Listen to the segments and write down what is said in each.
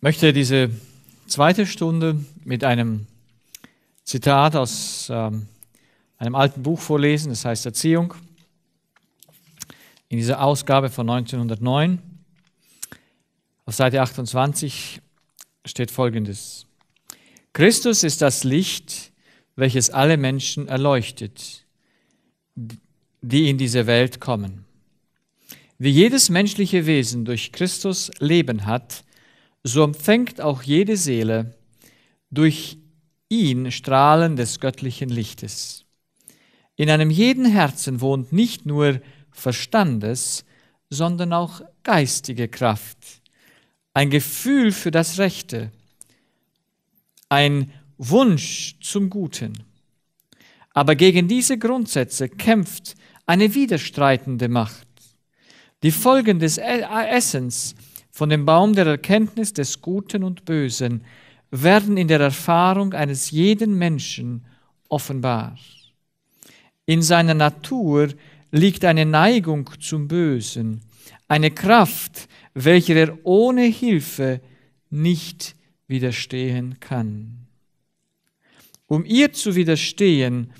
möchte diese zweite Stunde mit einem Zitat aus ähm, einem alten Buch vorlesen, das heißt Erziehung. In dieser Ausgabe von 1909, auf Seite 28, steht Folgendes. Christus ist das Licht, welches alle Menschen erleuchtet, die in diese Welt kommen. Wie jedes menschliche Wesen durch Christus Leben hat, so empfängt auch jede Seele durch ihn Strahlen des göttlichen Lichtes. In einem jeden Herzen wohnt nicht nur Verstandes, sondern auch geistige Kraft, ein Gefühl für das Rechte, ein Wunsch zum Guten. Aber gegen diese Grundsätze kämpft eine widerstreitende Macht. Die Folgen des Essens von dem Baum der Erkenntnis des Guten und Bösen werden in der Erfahrung eines jeden Menschen offenbar. In seiner Natur liegt eine Neigung zum Bösen, eine Kraft, welcher er ohne Hilfe nicht widerstehen kann. Um ihr zu widerstehen,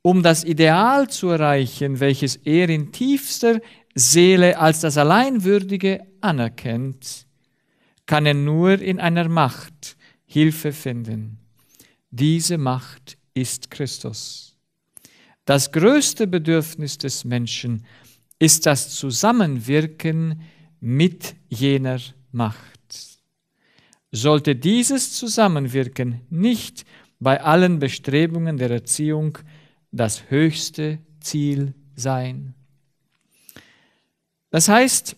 um das Ideal zu erreichen, welches er in tiefster Seele als das Alleinwürdige anerkennt, kann er nur in einer Macht Hilfe finden. Diese Macht ist Christus. Das größte Bedürfnis des Menschen ist das Zusammenwirken mit jener Macht. Sollte dieses Zusammenwirken nicht bei allen Bestrebungen der Erziehung das höchste Ziel sein? Das heißt,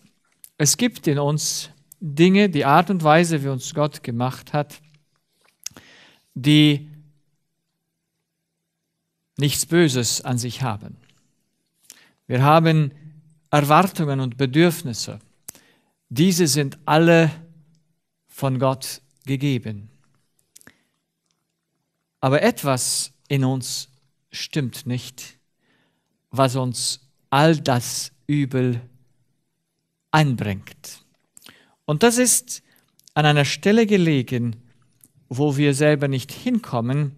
es gibt in uns Dinge, die Art und Weise, wie uns Gott gemacht hat, die nichts Böses an sich haben. Wir haben Erwartungen und Bedürfnisse. Diese sind alle von Gott gegeben. Aber etwas in uns stimmt nicht, was uns all das Übel einbringt. Und das ist an einer Stelle gelegen, wo wir selber nicht hinkommen,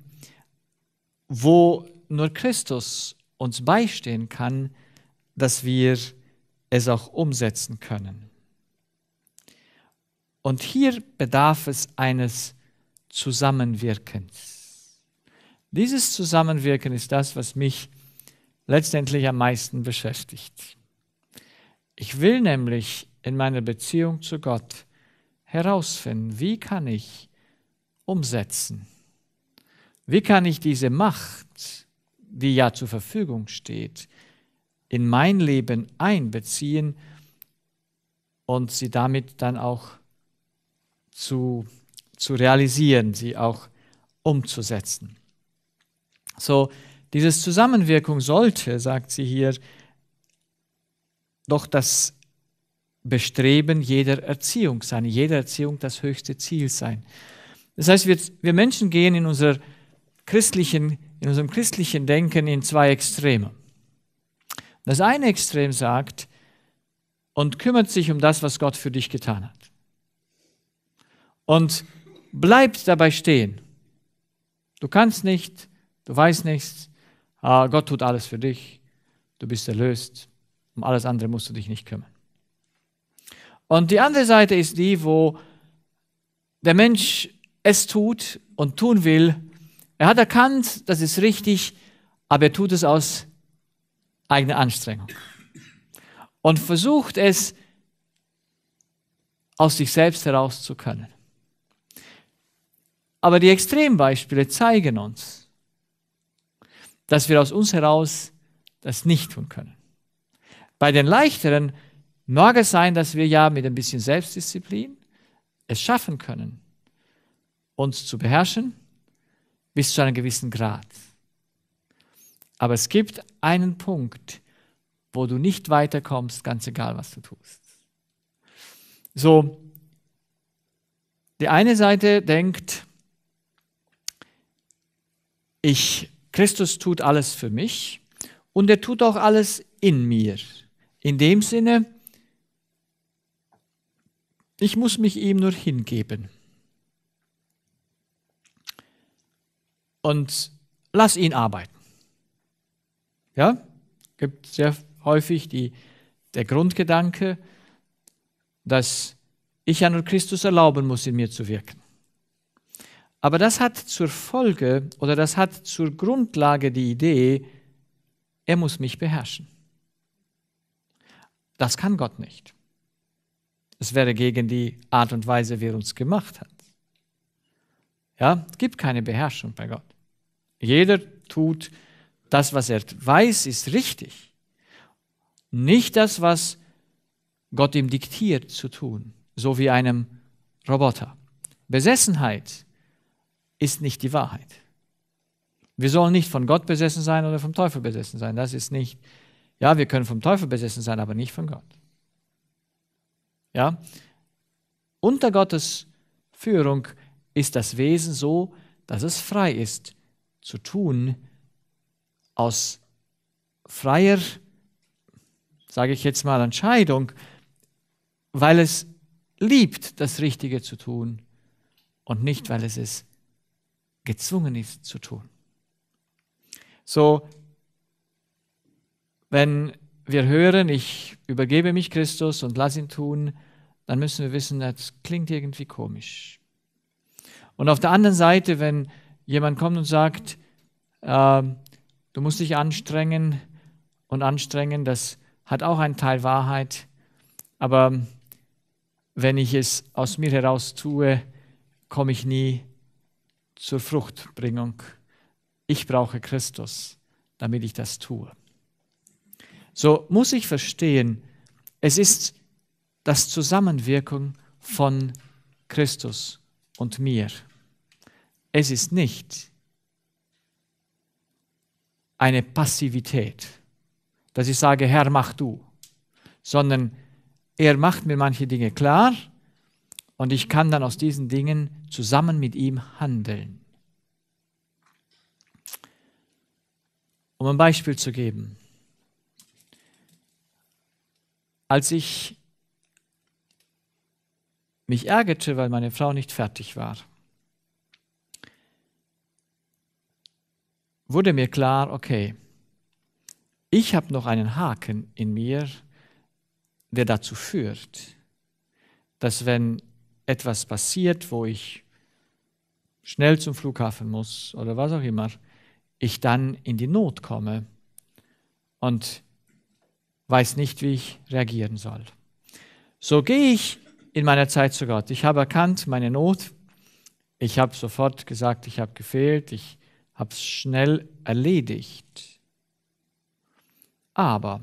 wo nur Christus uns beistehen kann, dass wir es auch umsetzen können. Und hier bedarf es eines Zusammenwirkens. Dieses Zusammenwirken ist das, was mich letztendlich am meisten beschäftigt. Ich will nämlich in meiner Beziehung zu Gott herausfinden, wie kann ich umsetzen? Wie kann ich diese Macht, die ja zur Verfügung steht, in mein Leben einbeziehen und sie damit dann auch zu, zu realisieren, sie auch umzusetzen? So, dieses Zusammenwirkung sollte, sagt sie hier, doch das Bestreben jeder Erziehung sein, jeder Erziehung das höchste Ziel sein. Das heißt, wir, wir Menschen gehen in, unserer christlichen, in unserem christlichen Denken in zwei Extreme. Das eine Extrem sagt und kümmert sich um das, was Gott für dich getan hat. Und bleibt dabei stehen. Du kannst nicht, du weißt nichts, ah, Gott tut alles für dich, du bist erlöst, um alles andere musst du dich nicht kümmern. Und die andere Seite ist die, wo der Mensch es tut und tun will. Er hat erkannt, das ist richtig, aber er tut es aus eigener Anstrengung. Und versucht es aus sich selbst heraus zu können. Aber die Extrembeispiele zeigen uns, dass wir aus uns heraus das nicht tun können. Bei den leichteren mag es sein, dass wir ja mit ein bisschen Selbstdisziplin es schaffen können, uns zu beherrschen bis zu einem gewissen Grad. Aber es gibt einen Punkt, wo du nicht weiterkommst, ganz egal, was du tust. So, die eine Seite denkt, ich, Christus tut alles für mich und er tut auch alles in mir. In dem Sinne, ich muss mich ihm nur hingeben. Und lass ihn arbeiten. Ja, gibt sehr häufig die, der Grundgedanke, dass ich ja nur Christus erlauben muss, in mir zu wirken. Aber das hat zur Folge oder das hat zur Grundlage die Idee, er muss mich beherrschen. Das kann Gott nicht. Es wäre gegen die Art und Weise, wie er uns gemacht hat. Ja, es gibt keine Beherrschung bei Gott. Jeder tut das, was er weiß, ist richtig. Nicht das, was Gott ihm diktiert zu tun, so wie einem Roboter. Besessenheit ist nicht die Wahrheit. Wir sollen nicht von Gott besessen sein oder vom Teufel besessen sein. Das ist nicht, ja, wir können vom Teufel besessen sein, aber nicht von Gott. Ja? Unter Gottes Führung ist das Wesen so, dass es frei ist zu tun aus freier, sage ich jetzt mal, Entscheidung, weil es liebt, das Richtige zu tun und nicht, weil es es gezwungen ist zu tun. So, wenn wir hören, ich übergebe mich Christus und lass ihn tun, dann müssen wir wissen, das klingt irgendwie komisch. Und auf der anderen Seite, wenn jemand kommt und sagt, äh, du musst dich anstrengen und anstrengen, das hat auch einen Teil Wahrheit, aber wenn ich es aus mir heraus tue, komme ich nie zur Fruchtbringung. Ich brauche Christus, damit ich das tue. So muss ich verstehen, es ist das Zusammenwirken von Christus und mir. Es ist nicht eine Passivität, dass ich sage, Herr, mach du, sondern er macht mir manche Dinge klar und ich kann dann aus diesen Dingen zusammen mit ihm handeln. Um ein Beispiel zu geben. Als ich mich ärgerte, weil meine Frau nicht fertig war, wurde mir klar, okay, ich habe noch einen Haken in mir, der dazu führt, dass wenn etwas passiert, wo ich schnell zum Flughafen muss oder was auch immer, ich dann in die Not komme. Und weiß nicht, wie ich reagieren soll. So gehe ich in meiner Zeit zu Gott. Ich habe erkannt meine Not. Ich habe sofort gesagt, ich habe gefehlt. Ich habe es schnell erledigt. Aber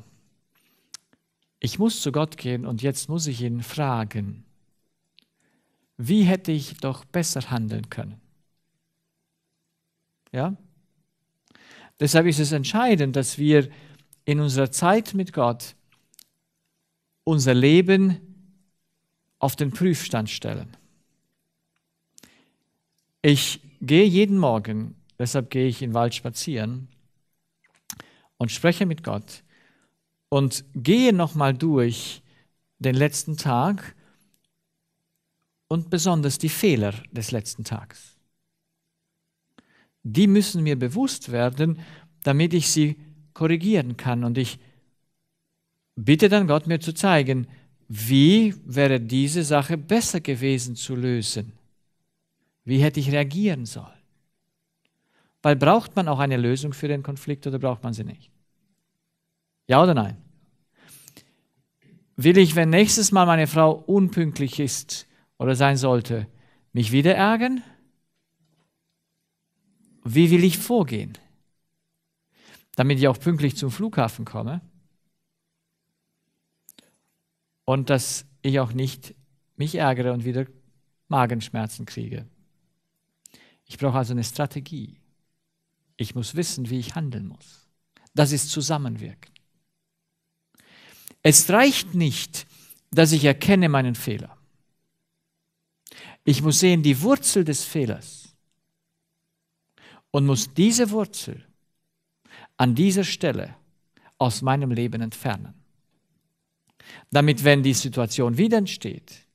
ich muss zu Gott gehen und jetzt muss ich ihn fragen, wie hätte ich doch besser handeln können? Ja? Deshalb ist es entscheidend, dass wir in unserer Zeit mit Gott unser Leben auf den Prüfstand stellen. Ich gehe jeden Morgen, deshalb gehe ich in den Wald spazieren und spreche mit Gott und gehe nochmal durch den letzten Tag und besonders die Fehler des letzten Tages. Die müssen mir bewusst werden, damit ich sie korrigieren kann. Und ich bitte dann Gott mir zu zeigen, wie wäre diese Sache besser gewesen zu lösen? Wie hätte ich reagieren sollen? Weil braucht man auch eine Lösung für den Konflikt oder braucht man sie nicht? Ja oder nein? Will ich, wenn nächstes Mal meine Frau unpünktlich ist, oder sein sollte, mich wieder ärgern? Wie will ich vorgehen, damit ich auch pünktlich zum Flughafen komme? Und dass ich auch nicht mich ärgere und wieder Magenschmerzen kriege. Ich brauche also eine Strategie. Ich muss wissen, wie ich handeln muss. Das ist Zusammenwirken. Es reicht nicht, dass ich erkenne meinen Fehler. Ich muss sehen die Wurzel des Fehlers und muss diese Wurzel an dieser Stelle aus meinem Leben entfernen. Damit, wenn die Situation wieder entsteht,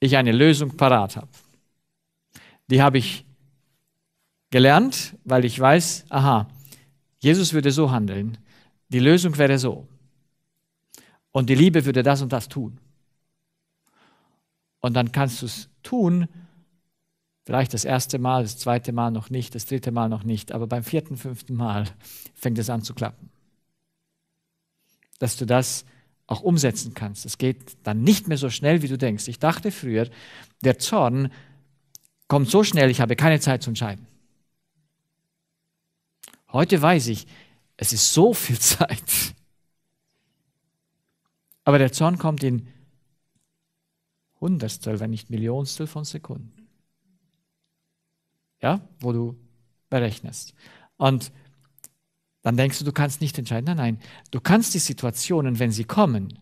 ich eine Lösung parat habe. Die habe ich gelernt, weil ich weiß, aha, Jesus würde so handeln, die Lösung wäre so. Und die Liebe würde das und das tun. Und dann kannst du es tun, vielleicht das erste Mal, das zweite Mal noch nicht, das dritte Mal noch nicht, aber beim vierten, fünften Mal fängt es an zu klappen. Dass du das auch umsetzen kannst. Es geht dann nicht mehr so schnell, wie du denkst. Ich dachte früher, der Zorn kommt so schnell, ich habe keine Zeit zu entscheiden. Heute weiß ich, es ist so viel Zeit. Aber der Zorn kommt in Hundertstel, wenn nicht Millionstel von Sekunden. Ja, wo du berechnest. Und dann denkst du, du kannst nicht entscheiden. Nein, nein, du kannst die Situationen, wenn sie kommen,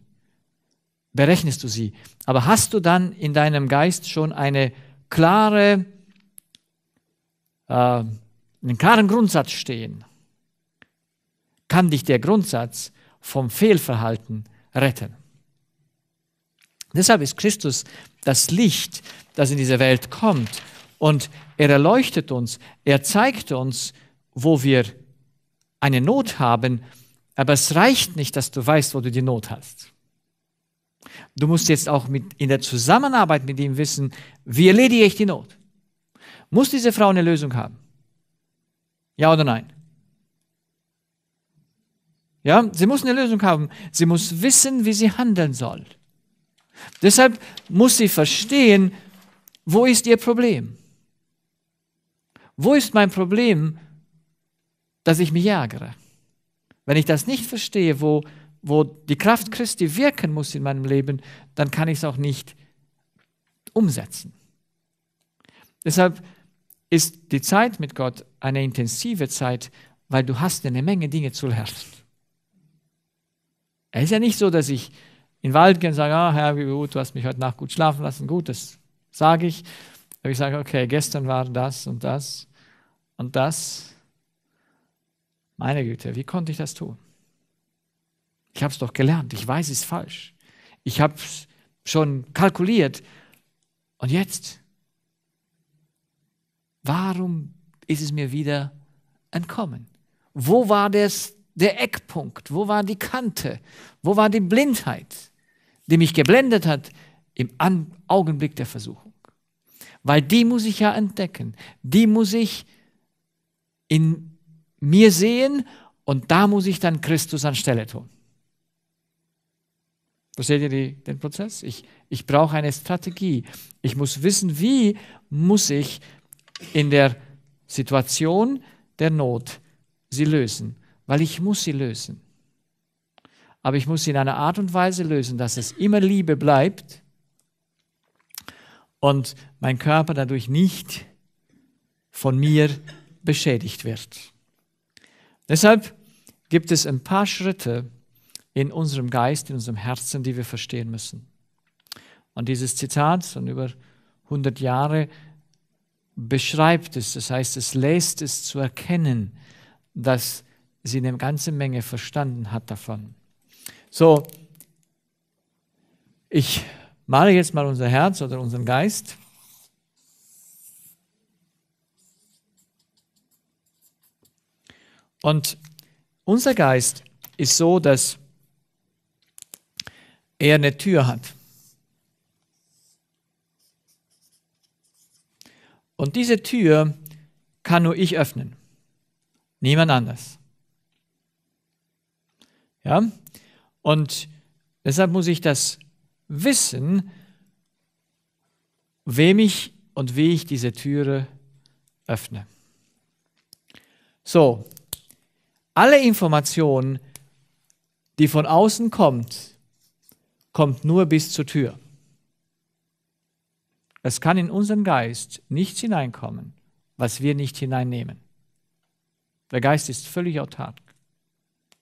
berechnest du sie. Aber hast du dann in deinem Geist schon eine klare, äh, einen klaren Grundsatz stehen? Kann dich der Grundsatz vom Fehlverhalten retten? Deshalb ist Christus das Licht, das in diese Welt kommt. Und er erleuchtet uns, er zeigt uns, wo wir eine Not haben, aber es reicht nicht, dass du weißt, wo du die Not hast. Du musst jetzt auch mit, in der Zusammenarbeit mit ihm wissen, wie erledige ich die Not. Muss diese Frau eine Lösung haben? Ja oder nein? Ja, sie muss eine Lösung haben. Sie muss wissen, wie sie handeln soll. Deshalb muss sie verstehen, wo ist ihr Problem? Wo ist mein Problem, dass ich mich ärgere? Wenn ich das nicht verstehe, wo, wo die Kraft Christi wirken muss in meinem Leben, dann kann ich es auch nicht umsetzen. Deshalb ist die Zeit mit Gott eine intensive Zeit, weil du hast eine Menge Dinge zu lernen. Es ist ja nicht so, dass ich in den Wald gehe und sage, ah, Herr, wie gut, du hast mich heute Nacht gut schlafen lassen. Gut, das sage ich. Aber ich sage, okay, gestern war das und das und das. Meine Güte, wie konnte ich das tun? Ich habe es doch gelernt. Ich weiß, es falsch. Ich habe es schon kalkuliert. Und jetzt? Warum ist es mir wieder entkommen? Wo war das, der Eckpunkt? Wo war die Kante? Wo war die Blindheit? die mich geblendet hat im Augenblick der Versuchung. Weil die muss ich ja entdecken. Die muss ich in mir sehen und da muss ich dann Christus anstelle tun. Versteht ihr die, den Prozess? Ich, ich brauche eine Strategie. Ich muss wissen, wie muss ich in der Situation der Not sie lösen, weil ich muss sie lösen aber ich muss sie in einer Art und Weise lösen, dass es immer Liebe bleibt und mein Körper dadurch nicht von mir beschädigt wird. Deshalb gibt es ein paar Schritte in unserem Geist, in unserem Herzen, die wir verstehen müssen. Und dieses Zitat von über 100 Jahre beschreibt es, das heißt, es lässt es zu erkennen, dass sie eine ganze Menge verstanden hat davon. So, ich male jetzt mal unser Herz oder unseren Geist. Und unser Geist ist so, dass er eine Tür hat. Und diese Tür kann nur ich öffnen, niemand anders. Ja? Und deshalb muss ich das wissen, wem ich und wie ich diese Türe öffne. So, alle Information, die von außen kommt, kommt nur bis zur Tür. Es kann in unseren Geist nichts hineinkommen, was wir nicht hineinnehmen. Der Geist ist völlig autark,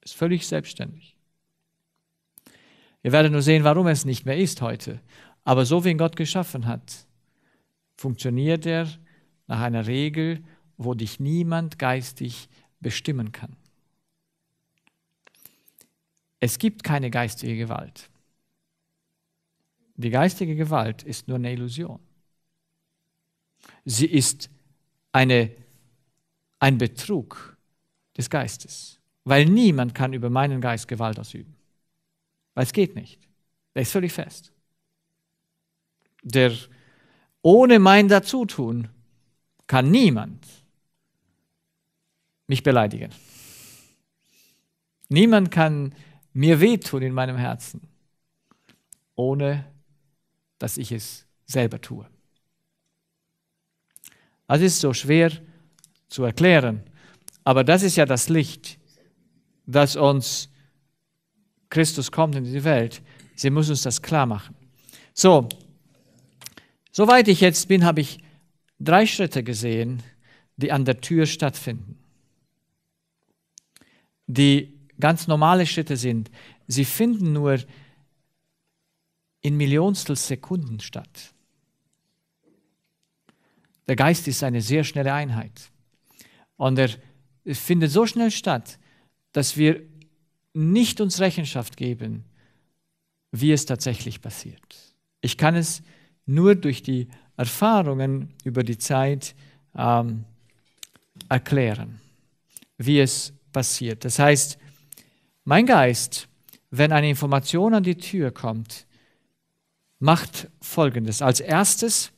ist völlig selbstständig. Ihr werdet nur sehen, warum es nicht mehr ist heute. Aber so wie ihn Gott geschaffen hat, funktioniert er nach einer Regel, wo dich niemand geistig bestimmen kann. Es gibt keine geistige Gewalt. Die geistige Gewalt ist nur eine Illusion. Sie ist eine ein Betrug des Geistes, weil niemand kann über meinen Geist Gewalt ausüben, weil es geht nicht. Der ist völlig fest. Der ohne mein Dazutun kann niemand mich beleidigen. Niemand kann mir wehtun in meinem Herzen, ohne dass ich es selber tue. Also ist so schwer zu erklären, aber das ist ja das Licht, das uns Christus kommt in diese Welt. Sie muss uns das klar machen. So, soweit ich jetzt bin, habe ich drei Schritte gesehen, die an der Tür stattfinden. Die ganz normale Schritte sind. Sie finden nur in Millionstel Sekunden statt. Der Geist ist eine sehr schnelle Einheit. Und er findet so schnell statt, dass wir nicht uns Rechenschaft geben, wie es tatsächlich passiert. Ich kann es nur durch die Erfahrungen über die Zeit ähm, erklären, wie es passiert. Das heißt, mein Geist, wenn eine Information an die Tür kommt, macht Folgendes. Als erstes,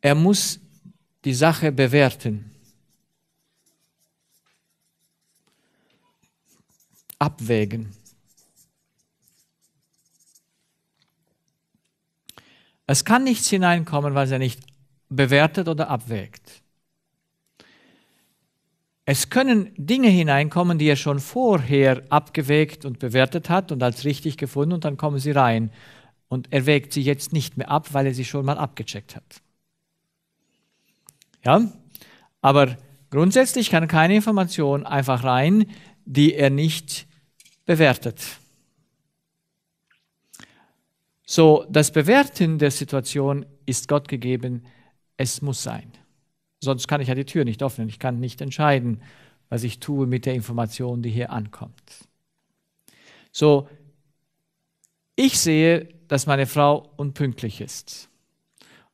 er muss die Sache bewerten, abwägen. Es kann nichts hineinkommen, was er nicht bewertet oder abwägt. Es können Dinge hineinkommen, die er schon vorher abgewägt und bewertet hat und als richtig gefunden und dann kommen sie rein. Und er wägt sie jetzt nicht mehr ab, weil er sie schon mal abgecheckt hat. Ja? Aber grundsätzlich kann keine Information einfach rein, die er nicht bewertet. So, das Bewerten der Situation ist Gott gegeben, es muss sein. Sonst kann ich ja die Tür nicht öffnen. Ich kann nicht entscheiden, was ich tue mit der Information, die hier ankommt. So, ich sehe, dass meine Frau unpünktlich ist.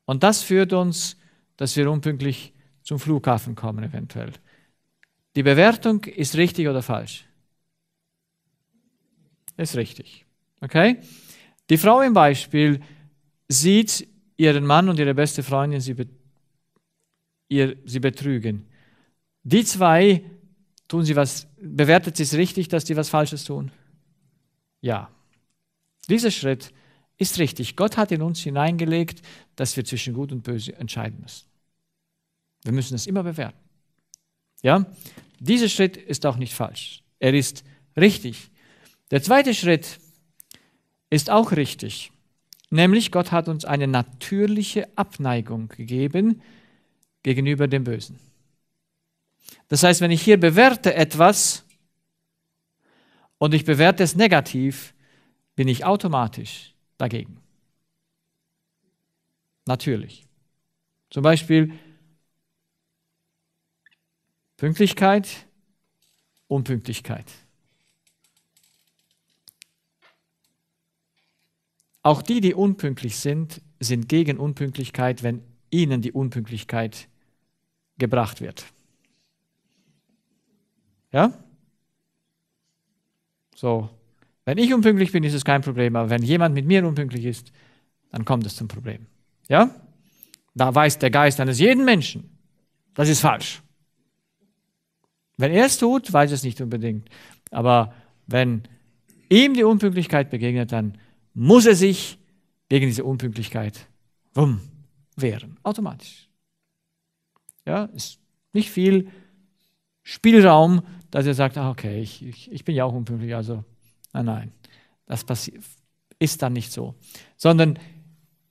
Und das führt uns, dass wir unpünktlich zum Flughafen kommen eventuell. Die Bewertung ist richtig oder falsch? Ist richtig. Okay? Die Frau im Beispiel sieht ihren Mann und ihre beste Freundin, sie ihr, sie betrügen. Die zwei tun sie was, bewertet sie es richtig, dass die was Falsches tun? Ja. Dieser Schritt ist richtig. Gott hat in uns hineingelegt, dass wir zwischen Gut und Böse entscheiden müssen. Wir müssen es immer bewerten. Ja? Dieser Schritt ist auch nicht falsch. Er ist richtig. Der zweite Schritt ist auch richtig. Nämlich Gott hat uns eine natürliche Abneigung gegeben gegenüber dem Bösen. Das heißt, wenn ich hier bewerte etwas und ich bewerte es negativ, bin ich automatisch dagegen. Natürlich. Zum Beispiel Pünktlichkeit, Unpünktlichkeit. Auch die, die unpünktlich sind, sind gegen Unpünktlichkeit, wenn ihnen die Unpünktlichkeit gebracht wird. Ja? So, wenn ich unpünktlich bin, ist es kein Problem, aber wenn jemand mit mir unpünktlich ist, dann kommt es zum Problem. Ja? Da weiß der Geist eines jeden Menschen, das ist falsch. Wenn er es tut, weiß es nicht unbedingt. Aber wenn ihm die Unpünktlichkeit begegnet, dann muss er sich gegen diese Unpünktlichkeit wehren. Automatisch. Ja, ist nicht viel Spielraum, dass er sagt, ach okay, ich, ich, ich bin ja auch unpünktlich, also nein, nein, das ist dann nicht so. Sondern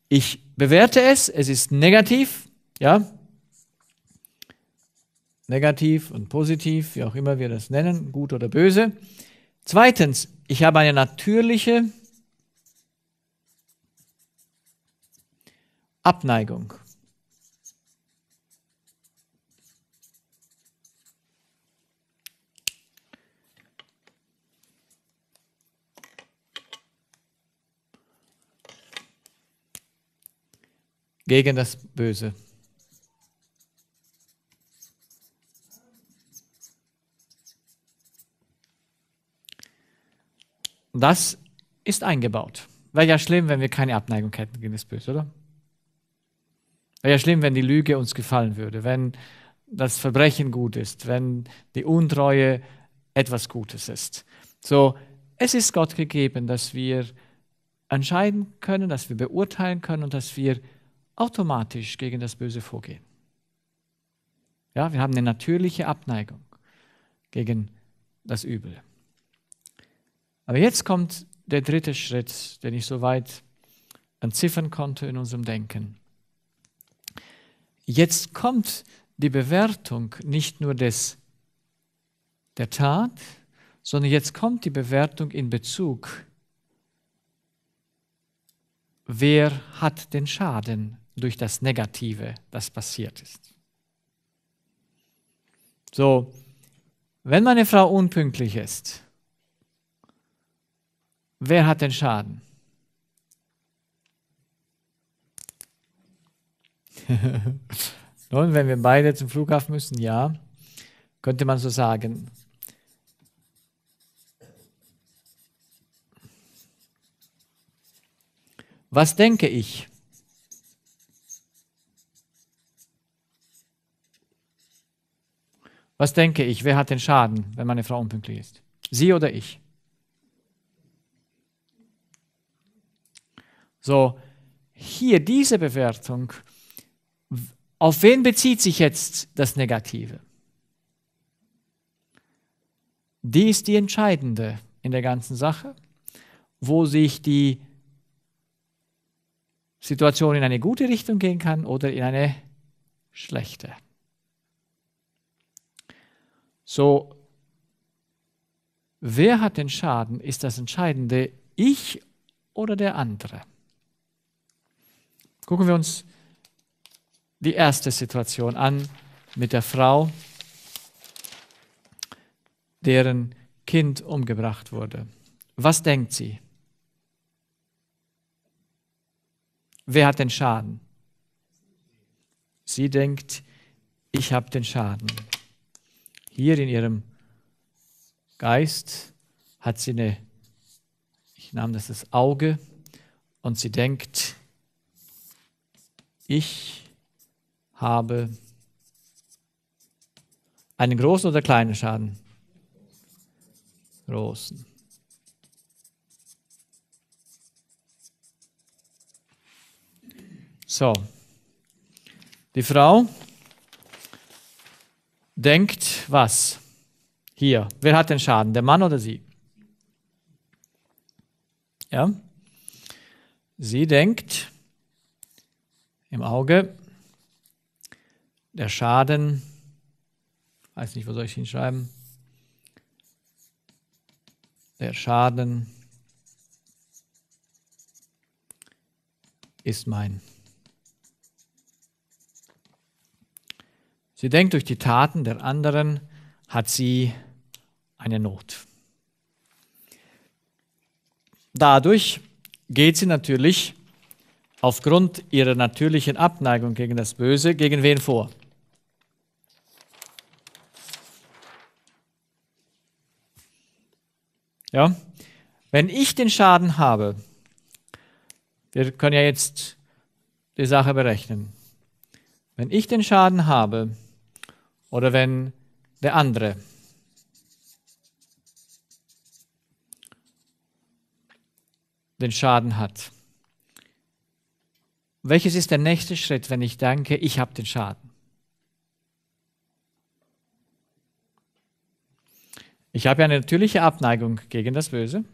ich bewerte es, es ist negativ, ja, negativ und positiv, wie auch immer wir das nennen, gut oder böse. Zweitens, ich habe eine natürliche Abneigung. gegen das Böse. Das ist eingebaut. Wäre ja schlimm, wenn wir keine Abneigung hätten gegen das Böse, oder? Wäre ja schlimm, wenn die Lüge uns gefallen würde, wenn das Verbrechen gut ist, wenn die Untreue etwas Gutes ist. So, es ist Gott gegeben, dass wir entscheiden können, dass wir beurteilen können und dass wir automatisch gegen das Böse vorgehen. Ja, wir haben eine natürliche Abneigung gegen das Übel. Aber jetzt kommt der dritte Schritt, den ich soweit entziffern konnte in unserem Denken. Jetzt kommt die Bewertung nicht nur des, der Tat, sondern jetzt kommt die Bewertung in Bezug, wer hat den Schaden durch das Negative, das passiert ist. So, wenn meine Frau unpünktlich ist, wer hat den Schaden? Nun, wenn wir beide zum Flughafen müssen, ja, könnte man so sagen. Was denke ich? Was denke ich? Wer hat den Schaden, wenn meine Frau unpünktlich ist? Sie oder ich? So, hier diese Bewertung auf wen bezieht sich jetzt das Negative? Die ist die entscheidende in der ganzen Sache, wo sich die Situation in eine gute Richtung gehen kann oder in eine schlechte. So, wer hat den Schaden, ist das Entscheidende, ich oder der andere? Gucken wir uns die erste Situation an mit der Frau, deren Kind umgebracht wurde. Was denkt sie? Wer hat den Schaden? Sie denkt, ich habe den Schaden. Hier in ihrem Geist hat sie eine, ich nahm das das Auge, und sie denkt, ich habe einen großen oder kleinen Schaden? Großen. So, die Frau denkt was? Hier, wer hat den Schaden, der Mann oder sie? Ja? Sie denkt im Auge, der Schaden, weiß nicht, wo soll ich hinschreiben? Der Schaden ist mein. Sie denkt, durch die Taten der anderen hat sie eine Not. Dadurch geht sie natürlich aufgrund ihrer natürlichen Abneigung gegen das Böse gegen wen vor? Ja? Wenn ich den Schaden habe, wir können ja jetzt die Sache berechnen. Wenn ich den Schaden habe oder wenn der andere den Schaden hat, welches ist der nächste Schritt, wenn ich denke, ich habe den Schaden? Ich habe ja eine natürliche Abneigung gegen das Böse.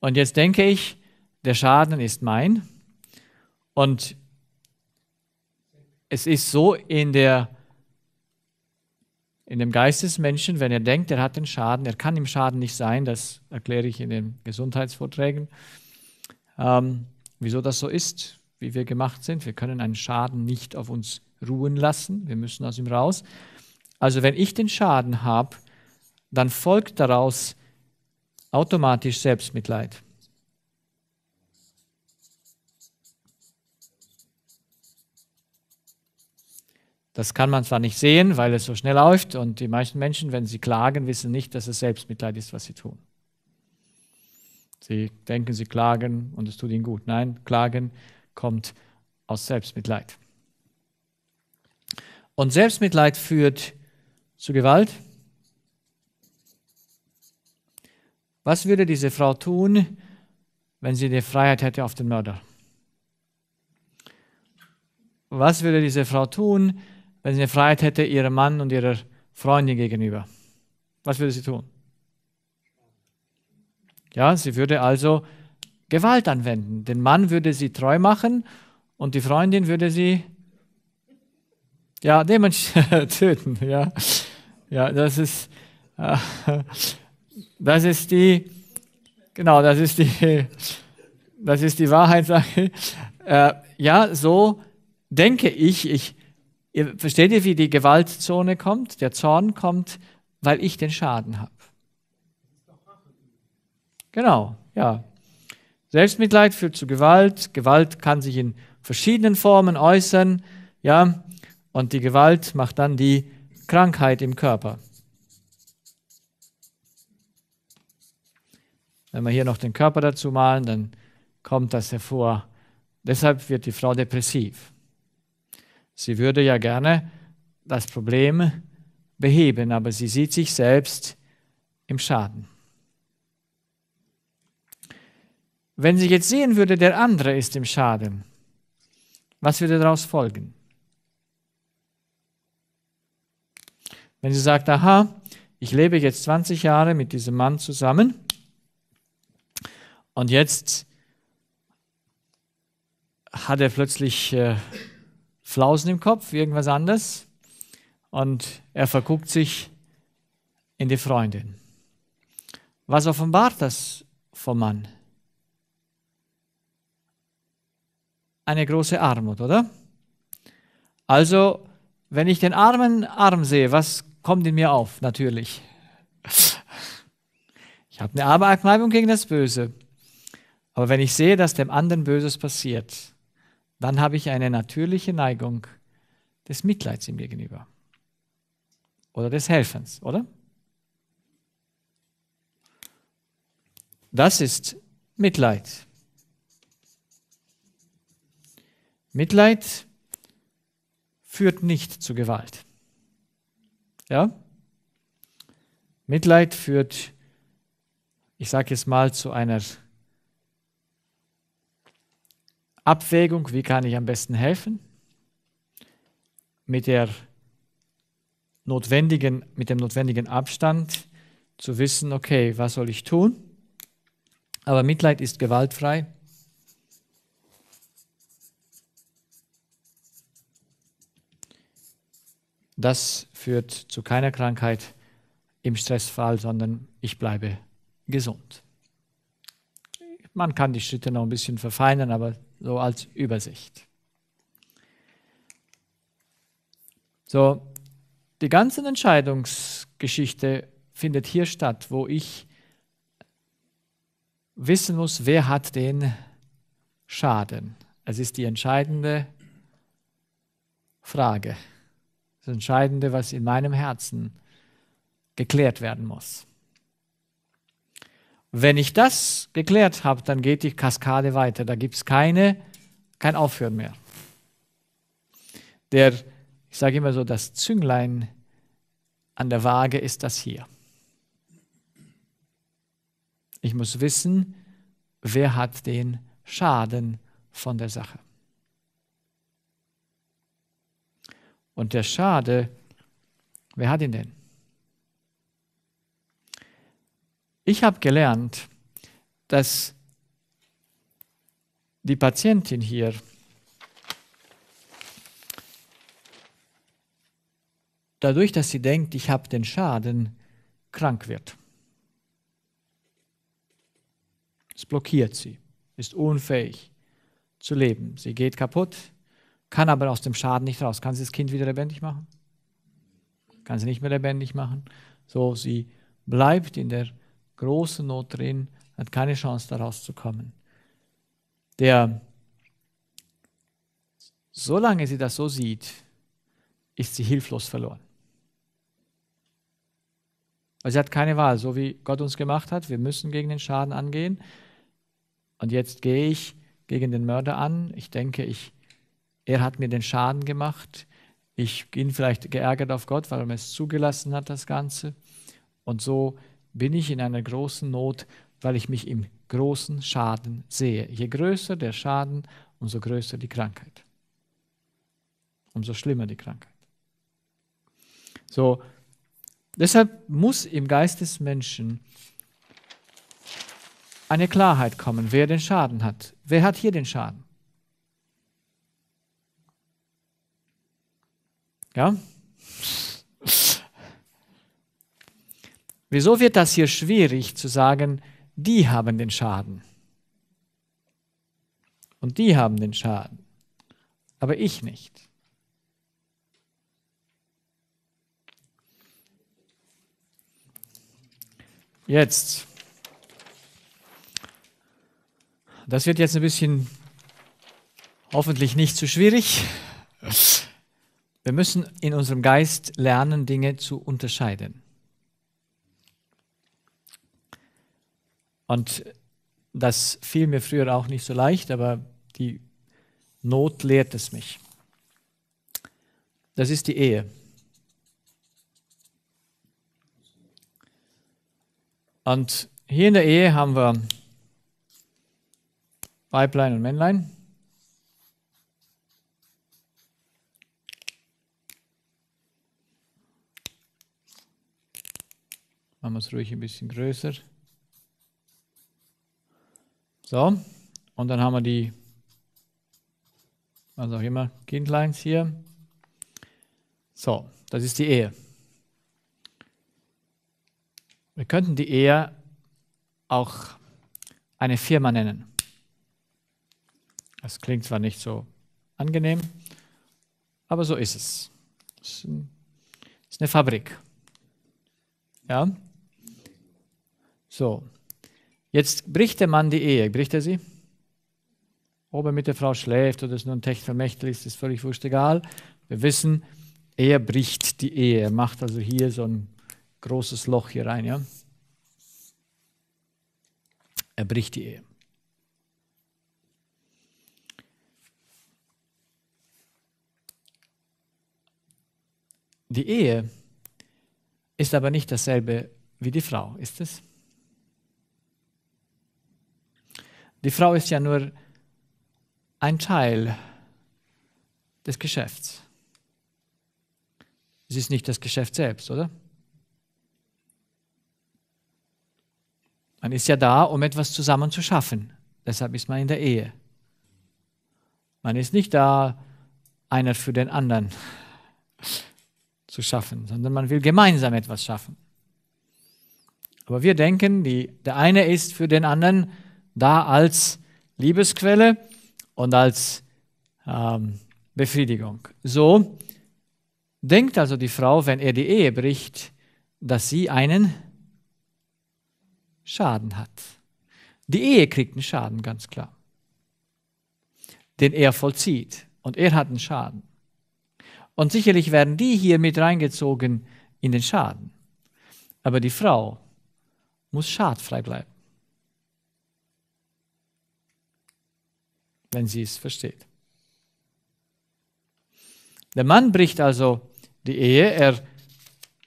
Und jetzt denke ich, der Schaden ist mein. Und es ist so in, der, in dem Geist des Menschen, wenn er denkt, er hat den Schaden, er kann im Schaden nicht sein, das erkläre ich in den Gesundheitsvorträgen, ähm, wieso das so ist, wie wir gemacht sind. Wir können einen Schaden nicht auf uns ruhen lassen, wir müssen aus ihm raus. Also wenn ich den Schaden habe, dann folgt daraus automatisch Selbstmitleid. Das kann man zwar nicht sehen, weil es so schnell läuft und die meisten Menschen, wenn sie klagen, wissen nicht, dass es Selbstmitleid ist, was sie tun. Sie denken, sie klagen und es tut ihnen gut. Nein, Klagen kommt aus Selbstmitleid. Und Selbstmitleid führt zu Gewalt. Was würde diese Frau tun, wenn sie die Freiheit hätte auf den Mörder? Was würde diese Frau tun, wenn sie eine Freiheit hätte ihrem Mann und ihrer Freundin gegenüber? Was würde sie tun? Ja, sie würde also Gewalt anwenden. Den Mann würde sie treu machen und die Freundin würde sie ja, dementsprechend töten. Ja, ja das, ist, äh, das ist die, genau, das ist die, das ist die Wahrheitssache. Äh, ja, so denke ich, ich, ihr, versteht ihr, wie die Gewaltzone kommt? Der Zorn kommt, weil ich den Schaden habe. Genau, ja. Selbstmitleid führt zu Gewalt. Gewalt kann sich in verschiedenen Formen äußern, ja. Und die Gewalt macht dann die Krankheit im Körper. Wenn wir hier noch den Körper dazu malen, dann kommt das hervor. Deshalb wird die Frau depressiv. Sie würde ja gerne das Problem beheben, aber sie sieht sich selbst im Schaden. Wenn sie jetzt sehen würde, der andere ist im Schaden, was würde daraus folgen? Wenn sie sagt, aha, ich lebe jetzt 20 Jahre mit diesem Mann zusammen und jetzt hat er plötzlich äh, Flausen im Kopf, irgendwas anderes und er verguckt sich in die Freundin. Was offenbart das vom Mann? eine große Armut, oder? Also, wenn ich den armen Arm sehe, was kommt in mir auf? Natürlich. Ich habe eine Abneigung gegen das Böse. Aber wenn ich sehe, dass dem anderen Böses passiert, dann habe ich eine natürliche Neigung des Mitleids ihm gegenüber. Oder des Helfens, oder? Das ist Mitleid. Mitleid führt nicht zu Gewalt. Ja? Mitleid führt, ich sage es mal, zu einer Abwägung, wie kann ich am besten helfen, mit, der notwendigen, mit dem notwendigen Abstand zu wissen, okay, was soll ich tun? Aber Mitleid ist gewaltfrei Das führt zu keiner Krankheit im Stressfall, sondern ich bleibe gesund. Man kann die Schritte noch ein bisschen verfeinern, aber so als Übersicht. So, die ganze Entscheidungsgeschichte findet hier statt, wo ich wissen muss, wer hat den Schaden. Es ist die entscheidende Frage. Das Entscheidende, was in meinem Herzen geklärt werden muss. Wenn ich das geklärt habe, dann geht die Kaskade weiter. Da gibt es keine, kein Aufhören mehr. Der, ich sage immer so, das Zünglein an der Waage ist das hier. Ich muss wissen, wer hat den Schaden von der Sache. Und der Schade, wer hat ihn denn? Ich habe gelernt, dass die Patientin hier dadurch, dass sie denkt, ich habe den Schaden, krank wird. Es blockiert sie, ist unfähig zu leben. Sie geht kaputt, kann aber aus dem Schaden nicht raus. Kann sie das Kind wieder lebendig machen? Kann sie nicht mehr lebendig machen. So, sie bleibt in der großen Not drin, hat keine Chance daraus zu kommen. Der, solange sie das so sieht, ist sie hilflos verloren. Weil sie hat keine Wahl, so wie Gott uns gemacht hat. Wir müssen gegen den Schaden angehen. Und jetzt gehe ich gegen den Mörder an. Ich denke, ich, er hat mir den Schaden gemacht. Ich bin vielleicht geärgert auf Gott, weil er es zugelassen hat, das Ganze. Und so bin ich in einer großen Not, weil ich mich im großen Schaden sehe. Je größer der Schaden, umso größer die Krankheit. Umso schlimmer die Krankheit. So, deshalb muss im Geist des Menschen eine Klarheit kommen, wer den Schaden hat. Wer hat hier den Schaden? Ja? Wieso wird das hier schwierig zu sagen, die haben den Schaden? Und die haben den Schaden, aber ich nicht. Jetzt. Das wird jetzt ein bisschen hoffentlich nicht zu schwierig. Wir müssen in unserem Geist lernen, Dinge zu unterscheiden. Und das fiel mir früher auch nicht so leicht, aber die Not lehrt es mich. Das ist die Ehe. Und hier in der Ehe haben wir Weiblein und Männlein. Machen wir es ruhig ein bisschen größer. So, und dann haben wir die, was auch immer, Kindleins hier. So, das ist die Ehe. Wir könnten die Ehe auch eine Firma nennen. Das klingt zwar nicht so angenehm, aber so ist es. Es ist eine Fabrik. Ja? So. Jetzt bricht der Mann die Ehe. Bricht er sie? Ob er mit der Frau schläft oder es nur ein Techvermächtel ist, ist völlig wurscht egal. Wir wissen, er bricht die Ehe. Er macht also hier so ein großes Loch hier rein. Ja? Er bricht die Ehe. Die Ehe ist aber nicht dasselbe wie die Frau, ist es? Die Frau ist ja nur ein Teil des Geschäfts. Sie ist nicht das Geschäft selbst, oder? Man ist ja da, um etwas zusammen zu schaffen. Deshalb ist man in der Ehe. Man ist nicht da, einer für den anderen zu schaffen, sondern man will gemeinsam etwas schaffen. Aber wir denken, die, der eine ist für den anderen da als Liebesquelle und als ähm, Befriedigung. So denkt also die Frau, wenn er die Ehe bricht, dass sie einen Schaden hat. Die Ehe kriegt einen Schaden, ganz klar, den er vollzieht. Und er hat einen Schaden. Und sicherlich werden die hier mit reingezogen in den Schaden. Aber die Frau muss schadfrei bleiben, wenn sie es versteht. Der Mann bricht also die Ehe, er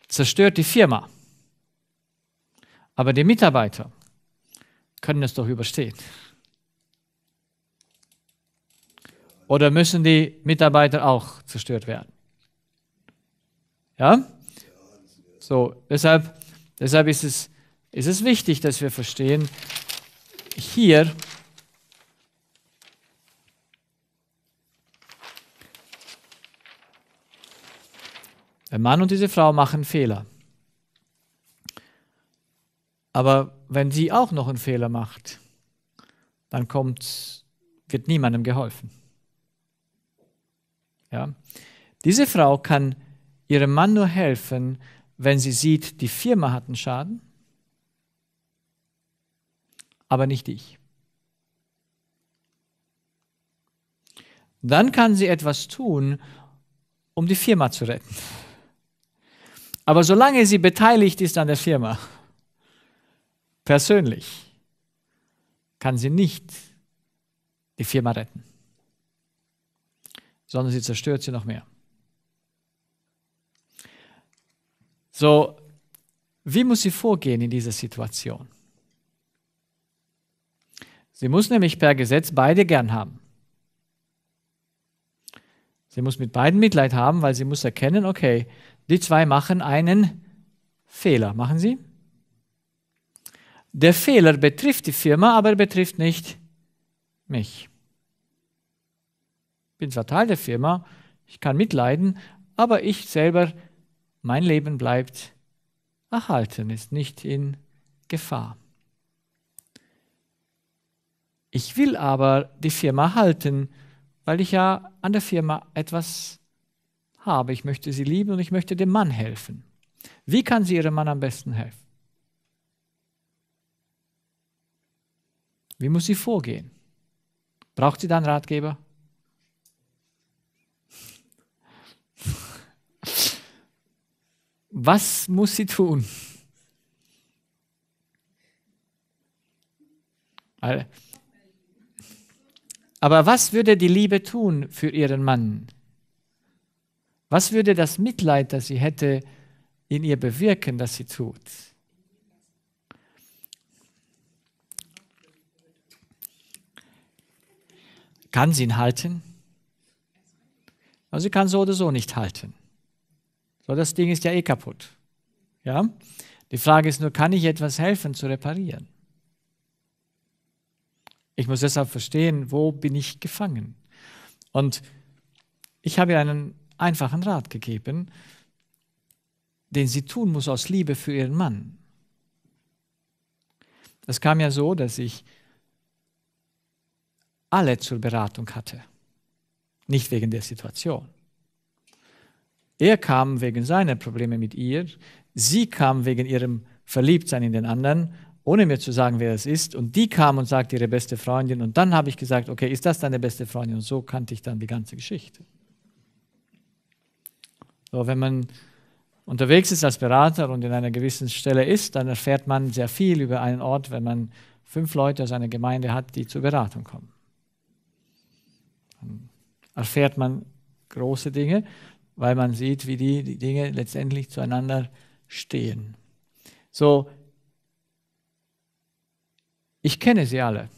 zerstört die Firma. Aber die Mitarbeiter können es doch überstehen. Oder müssen die Mitarbeiter auch zerstört werden? Ja? So, deshalb, deshalb ist, es, ist es wichtig, dass wir verstehen, hier der Mann und diese Frau machen Fehler. Aber wenn sie auch noch einen Fehler macht, dann kommt, wird niemandem geholfen. Ja? Diese Frau kann ihrem Mann nur helfen, wenn sie sieht, die Firma hat einen Schaden, aber nicht ich. Dann kann sie etwas tun, um die Firma zu retten. Aber solange sie beteiligt ist an der Firma, persönlich, kann sie nicht die Firma retten, sondern sie zerstört sie noch mehr. So, wie muss sie vorgehen in dieser Situation? Sie muss nämlich per Gesetz beide gern haben. Sie muss mit beiden Mitleid haben, weil sie muss erkennen, okay, die zwei machen einen Fehler. Machen sie? Der Fehler betrifft die Firma, aber er betrifft nicht mich. Ich bin zwar Teil der Firma, ich kann mitleiden, aber ich selber, mein Leben bleibt erhalten, ist nicht in Gefahr. Ich will aber die Firma halten, weil ich ja an der Firma etwas habe. Ich möchte sie lieben und ich möchte dem Mann helfen. Wie kann sie ihrem Mann am besten helfen? Wie muss sie vorgehen? Braucht sie dann Ratgeber? Was muss sie tun? Aber was würde die Liebe tun für ihren Mann? Was würde das Mitleid, das sie hätte, in ihr bewirken, das sie tut? Kann sie ihn halten? Also sie kann so oder so nicht halten. So, das Ding ist ja eh kaputt. Ja? Die Frage ist nur, kann ich etwas helfen zu reparieren? Ich muss deshalb verstehen, wo bin ich gefangen? Und ich habe einen einfachen Rat gegeben, den sie tun muss aus Liebe für ihren Mann. Es kam ja so, dass ich alle zur Beratung hatte, nicht wegen der Situation. Er kam wegen seiner Probleme mit ihr, sie kam wegen ihrem Verliebtsein in den anderen ohne mir zu sagen, wer es ist. Und die kam und sagte, ihre beste Freundin. Und dann habe ich gesagt, okay, ist das deine beste Freundin? Und so kannte ich dann die ganze Geschichte. So, wenn man unterwegs ist als Berater und in einer gewissen Stelle ist, dann erfährt man sehr viel über einen Ort, wenn man fünf Leute aus einer Gemeinde hat, die zur Beratung kommen. Dann erfährt man große Dinge, weil man sieht, wie die, die Dinge letztendlich zueinander stehen. So, ich kenne sie alle.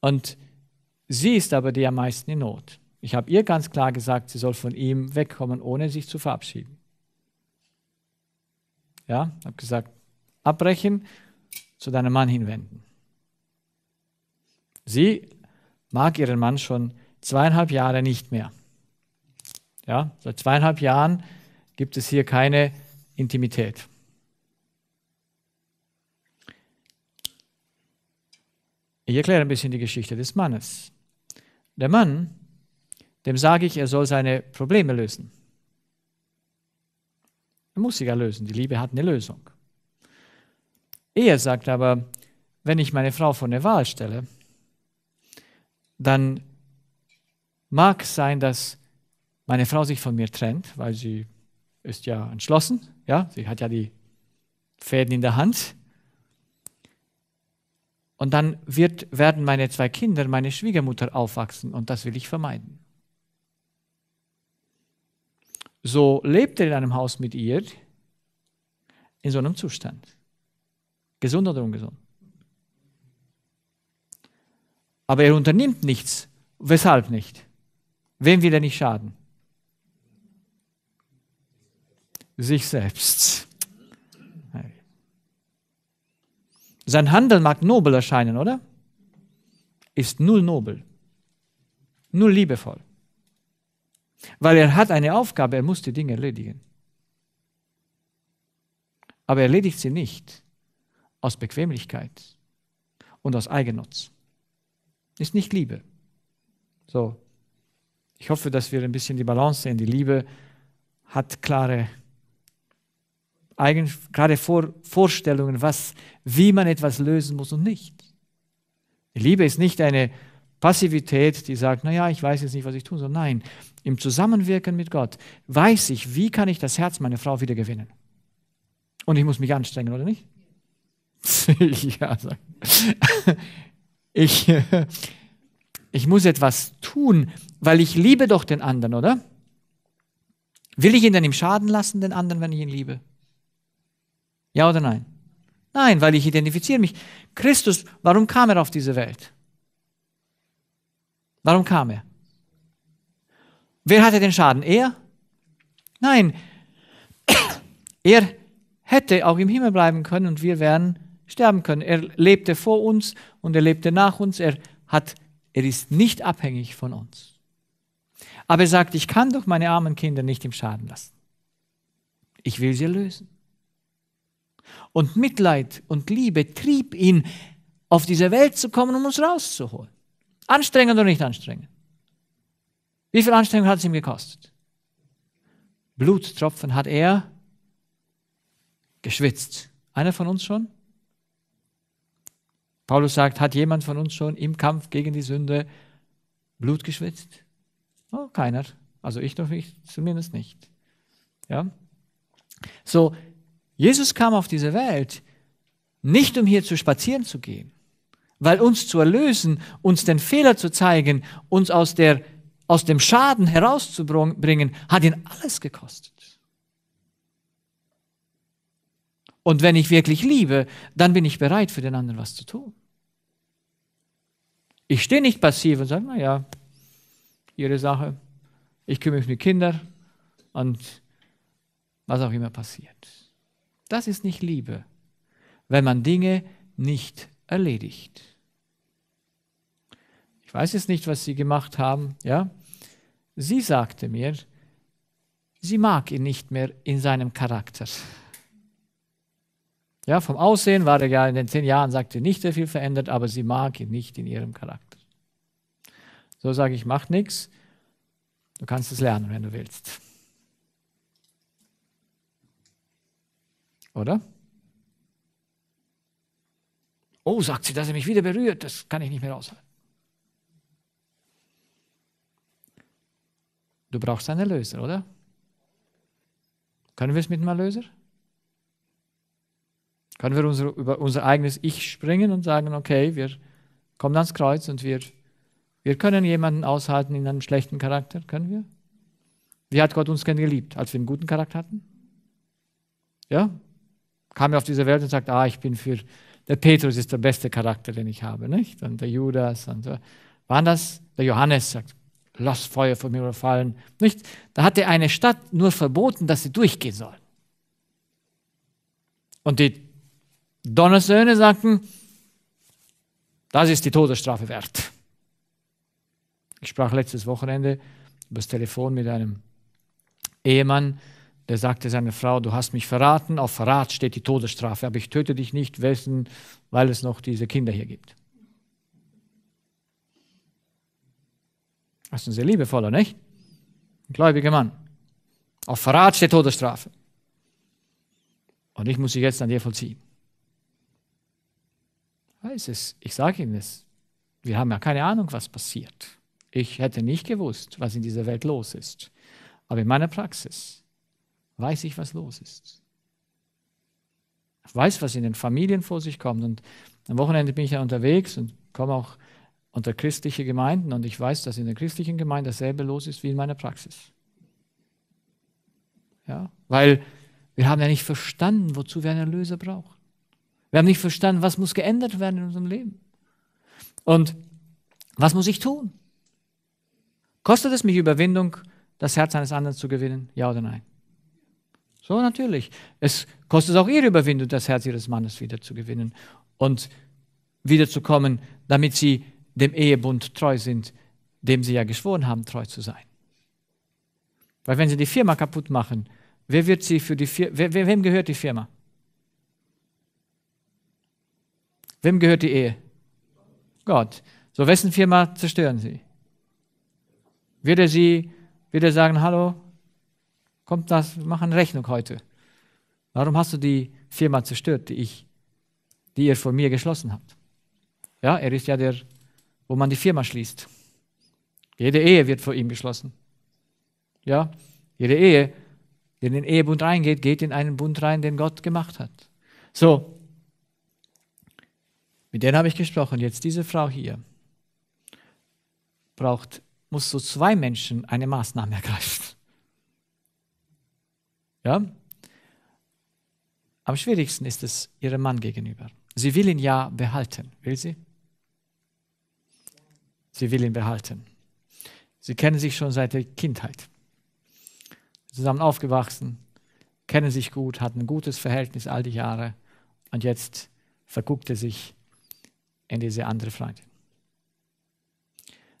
Und sie ist aber die am meisten in Not. Ich habe ihr ganz klar gesagt, sie soll von ihm wegkommen, ohne sich zu verabschieden. Ja, habe gesagt, abbrechen, zu deinem Mann hinwenden. Sie mag ihren Mann schon zweieinhalb Jahre nicht mehr. Ja, seit zweieinhalb Jahren gibt es hier keine Intimität. Ich erkläre ein bisschen die Geschichte des Mannes. Der Mann, dem sage ich, er soll seine Probleme lösen. Er muss sie ja lösen. Die Liebe hat eine Lösung. Er sagt aber, wenn ich meine Frau vor eine Wahl stelle, dann mag es sein, dass meine Frau sich von mir trennt, weil sie ist ja entschlossen, ja, sie hat ja die Fäden in der Hand. Und dann wird, werden meine zwei Kinder, meine Schwiegermutter aufwachsen und das will ich vermeiden. So lebt er in einem Haus mit ihr in so einem Zustand. Gesund oder ungesund. Aber er unternimmt nichts. Weshalb nicht? Wem will er nicht schaden? Sich selbst. Sein Handeln mag nobel erscheinen, oder? Ist null nobel, null liebevoll. Weil er hat eine Aufgabe, er muss die Dinge erledigen. Aber er erledigt sie nicht aus Bequemlichkeit und aus Eigennutz. Ist nicht Liebe. So, ich hoffe, dass wir ein bisschen die Balance sehen. Die Liebe hat klare eigen, gerade Vor, Vorstellungen, was, wie man etwas lösen muss und nicht. Die Liebe ist nicht eine Passivität, die sagt, naja, ich weiß jetzt nicht, was ich tun soll. Nein, im Zusammenwirken mit Gott weiß ich, wie kann ich das Herz meiner Frau wieder gewinnen. Und ich muss mich anstrengen, oder nicht? ja, ich, ich muss etwas tun, weil ich liebe doch den anderen, oder? Will ich ihn denn im Schaden lassen, den anderen, wenn ich ihn liebe? Ja oder nein? Nein, weil ich identifiziere mich. Christus, warum kam er auf diese Welt? Warum kam er? Wer hatte den Schaden? Er? Nein, er hätte auch im Himmel bleiben können und wir wären sterben können. Er lebte vor uns und er lebte nach uns. Er, hat, er ist nicht abhängig von uns. Aber er sagt, ich kann doch meine armen Kinder nicht im Schaden lassen. Ich will sie lösen. Und Mitleid und Liebe trieb ihn, auf diese Welt zu kommen, um uns rauszuholen. Anstrengend oder nicht anstrengend? Wie viel Anstrengung hat es ihm gekostet? Bluttropfen hat er geschwitzt. Einer von uns schon? Paulus sagt, hat jemand von uns schon im Kampf gegen die Sünde Blut geschwitzt? Oh, keiner. Also ich doch ich zumindest nicht. Ja? So, Jesus kam auf diese Welt nicht um hier zu spazieren zu gehen, weil uns zu erlösen, uns den Fehler zu zeigen, uns aus, der, aus dem Schaden herauszubringen, hat ihn alles gekostet. Und wenn ich wirklich liebe, dann bin ich bereit, für den anderen was zu tun. Ich stehe nicht passiv und sage, naja, ihre Sache, ich kümmere mich um die Kinder und was auch immer passiert. Das ist nicht Liebe, wenn man Dinge nicht erledigt. Ich weiß jetzt nicht, was sie gemacht haben, ja. Sie sagte mir, sie mag ihn nicht mehr in seinem Charakter. Ja, vom Aussehen war er ja in den zehn Jahren, sagte nicht sehr viel verändert, aber sie mag ihn nicht in ihrem Charakter. So sage ich, mach nichts. Du kannst es lernen, wenn du willst. Oder? Oh, sagt sie, dass er mich wieder berührt, das kann ich nicht mehr aushalten. Du brauchst einen Erlöser, oder? Können wir es mit einem Erlöser? Können wir unser, über unser eigenes Ich springen und sagen, okay, wir kommen ans Kreuz und wir, wir können jemanden aushalten in einem schlechten Charakter? Können wir? Wie hat Gott uns denn geliebt, als wir einen guten Charakter hatten? Ja? Kam er auf diese Welt und sagt, ah, ich bin für, der Petrus ist der beste Charakter, den ich habe, nicht? Und der Judas und so. Waren das? Der Johannes sagt, lass Feuer von mir fallen, nicht? Da hat er eine Stadt nur verboten, dass sie durchgehen soll. Und die Donnersöhne sagten, das ist die Todesstrafe wert. Ich sprach letztes Wochenende über das Telefon mit einem Ehemann, der sagte seiner Frau, du hast mich verraten, auf Verrat steht die Todesstrafe, aber ich töte dich nicht, wessen, weil es noch diese Kinder hier gibt. Das ist ein sehr liebevoller, nicht? Ein gläubiger Mann. Auf Verrat steht Todesstrafe. Und ich muss sie jetzt an dir vollziehen. Ich sage Ihnen es, wir haben ja keine Ahnung, was passiert. Ich hätte nicht gewusst, was in dieser Welt los ist. Aber in meiner Praxis weiß ich, was los ist. Ich weiß, was in den Familien vor sich kommt. Und am Wochenende bin ich ja unterwegs und komme auch unter christliche Gemeinden und ich weiß, dass in der christlichen Gemeinde dasselbe los ist wie in meiner Praxis. Ja, weil wir haben ja nicht verstanden, wozu wir einen Erlöser brauchen. Wir haben nicht verstanden, was muss geändert werden in unserem Leben. Und was muss ich tun? Kostet es mich Überwindung, das Herz eines anderen zu gewinnen? Ja oder nein? So natürlich. Es kostet auch ihre Überwindung, das Herz ihres Mannes wieder zu gewinnen und wiederzukommen, damit sie dem Ehebund treu sind, dem sie ja geschworen haben, treu zu sein. Weil wenn sie die Firma kaputt machen, wer wird sie für die Firma, wem gehört die Firma? Wem gehört die Ehe? Gott. So, wessen Firma zerstören sie? Wird er sie, wird er sagen, hallo, kommt das, wir machen Rechnung heute. Warum hast du die Firma zerstört, die ich, die ihr von mir geschlossen habt? Ja, er ist ja der, wo man die Firma schließt. Jede Ehe wird vor ihm geschlossen. Ja, jede Ehe, die in den Ehebund reingeht, geht in einen Bund rein, den Gott gemacht hat. So, Mit denen habe ich gesprochen. Jetzt diese Frau hier braucht, muss so zwei Menschen eine Maßnahme ergreifen. Ja? Am schwierigsten ist es ihrem Mann gegenüber. Sie will ihn ja behalten. Will sie? Sie will ihn behalten. Sie kennen sich schon seit der Kindheit. Zusammen aufgewachsen, kennen sich gut, hatten ein gutes Verhältnis all die Jahre und jetzt verguckt er sich in diese andere Freundin.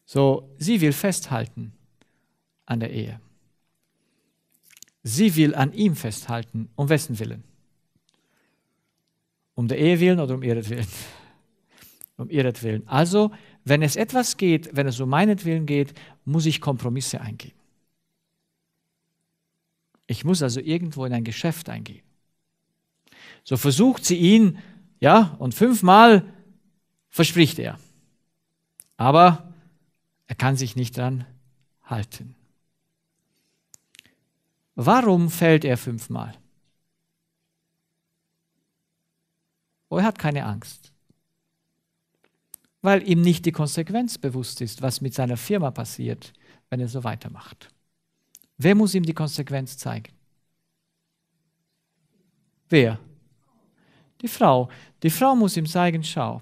So, sie will festhalten an der Ehe. Sie will an ihm festhalten. Um wessen Willen? Um der Ehe willen oder um ihretwillen? Um ihretwillen. Also, wenn es etwas geht, wenn es um meinetwillen geht, muss ich Kompromisse eingehen. Ich muss also irgendwo in ein Geschäft eingehen. So versucht sie ihn, ja, und fünfmal verspricht er. Aber er kann sich nicht dran halten. Warum fällt er fünfmal? Oh, er hat keine Angst. Weil ihm nicht die Konsequenz bewusst ist, was mit seiner Firma passiert, wenn er so weitermacht. Wer muss ihm die Konsequenz zeigen? Wer? Die Frau. Die Frau muss ihm zeigen, schau,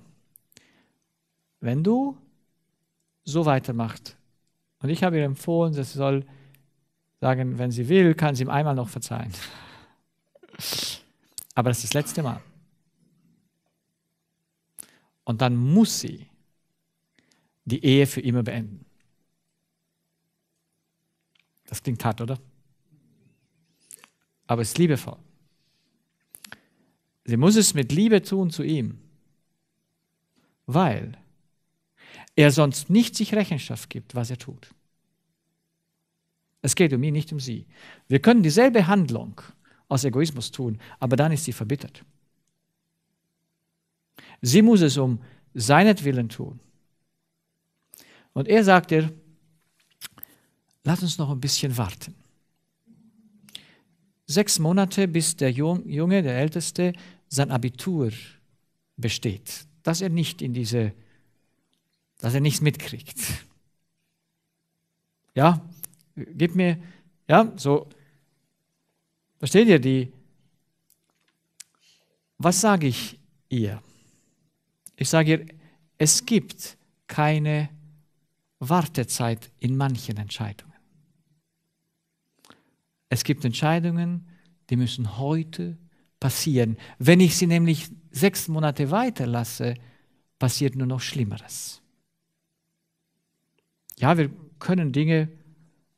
wenn du so weitermachst, und ich habe ihr empfohlen, sie soll sagen, wenn sie will, kann sie ihm einmal noch verzeihen. Aber das ist das letzte Mal. Und dann muss sie die Ehe für immer beenden. Das klingt hart, oder? Aber es ist liebevoll. Sie muss es mit Liebe tun zu ihm, weil er sonst nicht sich Rechenschaft gibt, was er tut. Es geht um ihn, nicht um sie. Wir können dieselbe Handlung aus Egoismus tun, aber dann ist sie verbittert. Sie muss es um seinetwillen tun. Und er sagt ihr, lass uns noch ein bisschen warten. Sechs Monate, bis der Junge, der Älteste, sein Abitur besteht, dass er nicht in diese, dass er nichts mitkriegt. Ja, gib mir, ja, so, versteht ihr die, was sage ich ihr? Ich sage ihr, es gibt keine Wartezeit in manchen Entscheidungen. Es gibt Entscheidungen, die müssen heute passieren. Wenn ich sie nämlich sechs Monate weiterlasse, passiert nur noch Schlimmeres. Ja, wir können Dinge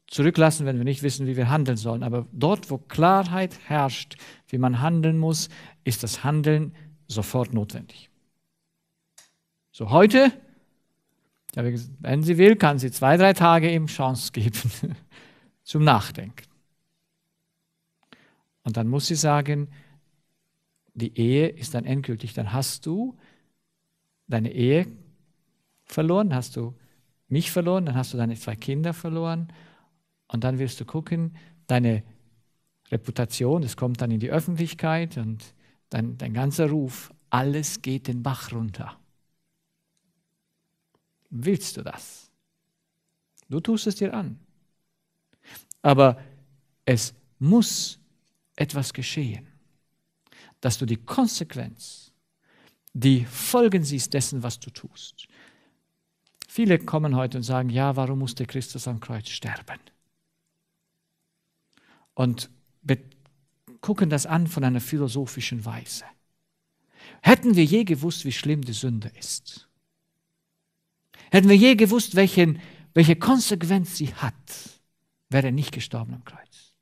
zurücklassen, wenn wir nicht wissen, wie wir handeln sollen. Aber dort, wo Klarheit herrscht, wie man handeln muss, ist das Handeln sofort notwendig. So heute, wenn sie will, kann sie zwei, drei Tage ihm Chance geben zum Nachdenken. Und dann muss sie sagen, die Ehe ist dann endgültig. Dann hast du deine Ehe verloren, hast du mich verloren, dann hast du deine zwei Kinder verloren und dann wirst du gucken, deine Reputation, das kommt dann in die Öffentlichkeit und dein, dein ganzer Ruf, alles geht den Bach runter. Willst du das? Du tust es dir an. Aber es muss etwas geschehen dass du die Konsequenz, die Folgen siehst dessen, was du tust. Viele kommen heute und sagen, ja, warum musste Christus am Kreuz sterben? Und gucken das an von einer philosophischen Weise. Hätten wir je gewusst, wie schlimm die Sünde ist, hätten wir je gewusst, welchen, welche Konsequenz sie hat, wäre er nicht gestorben am Kreuz.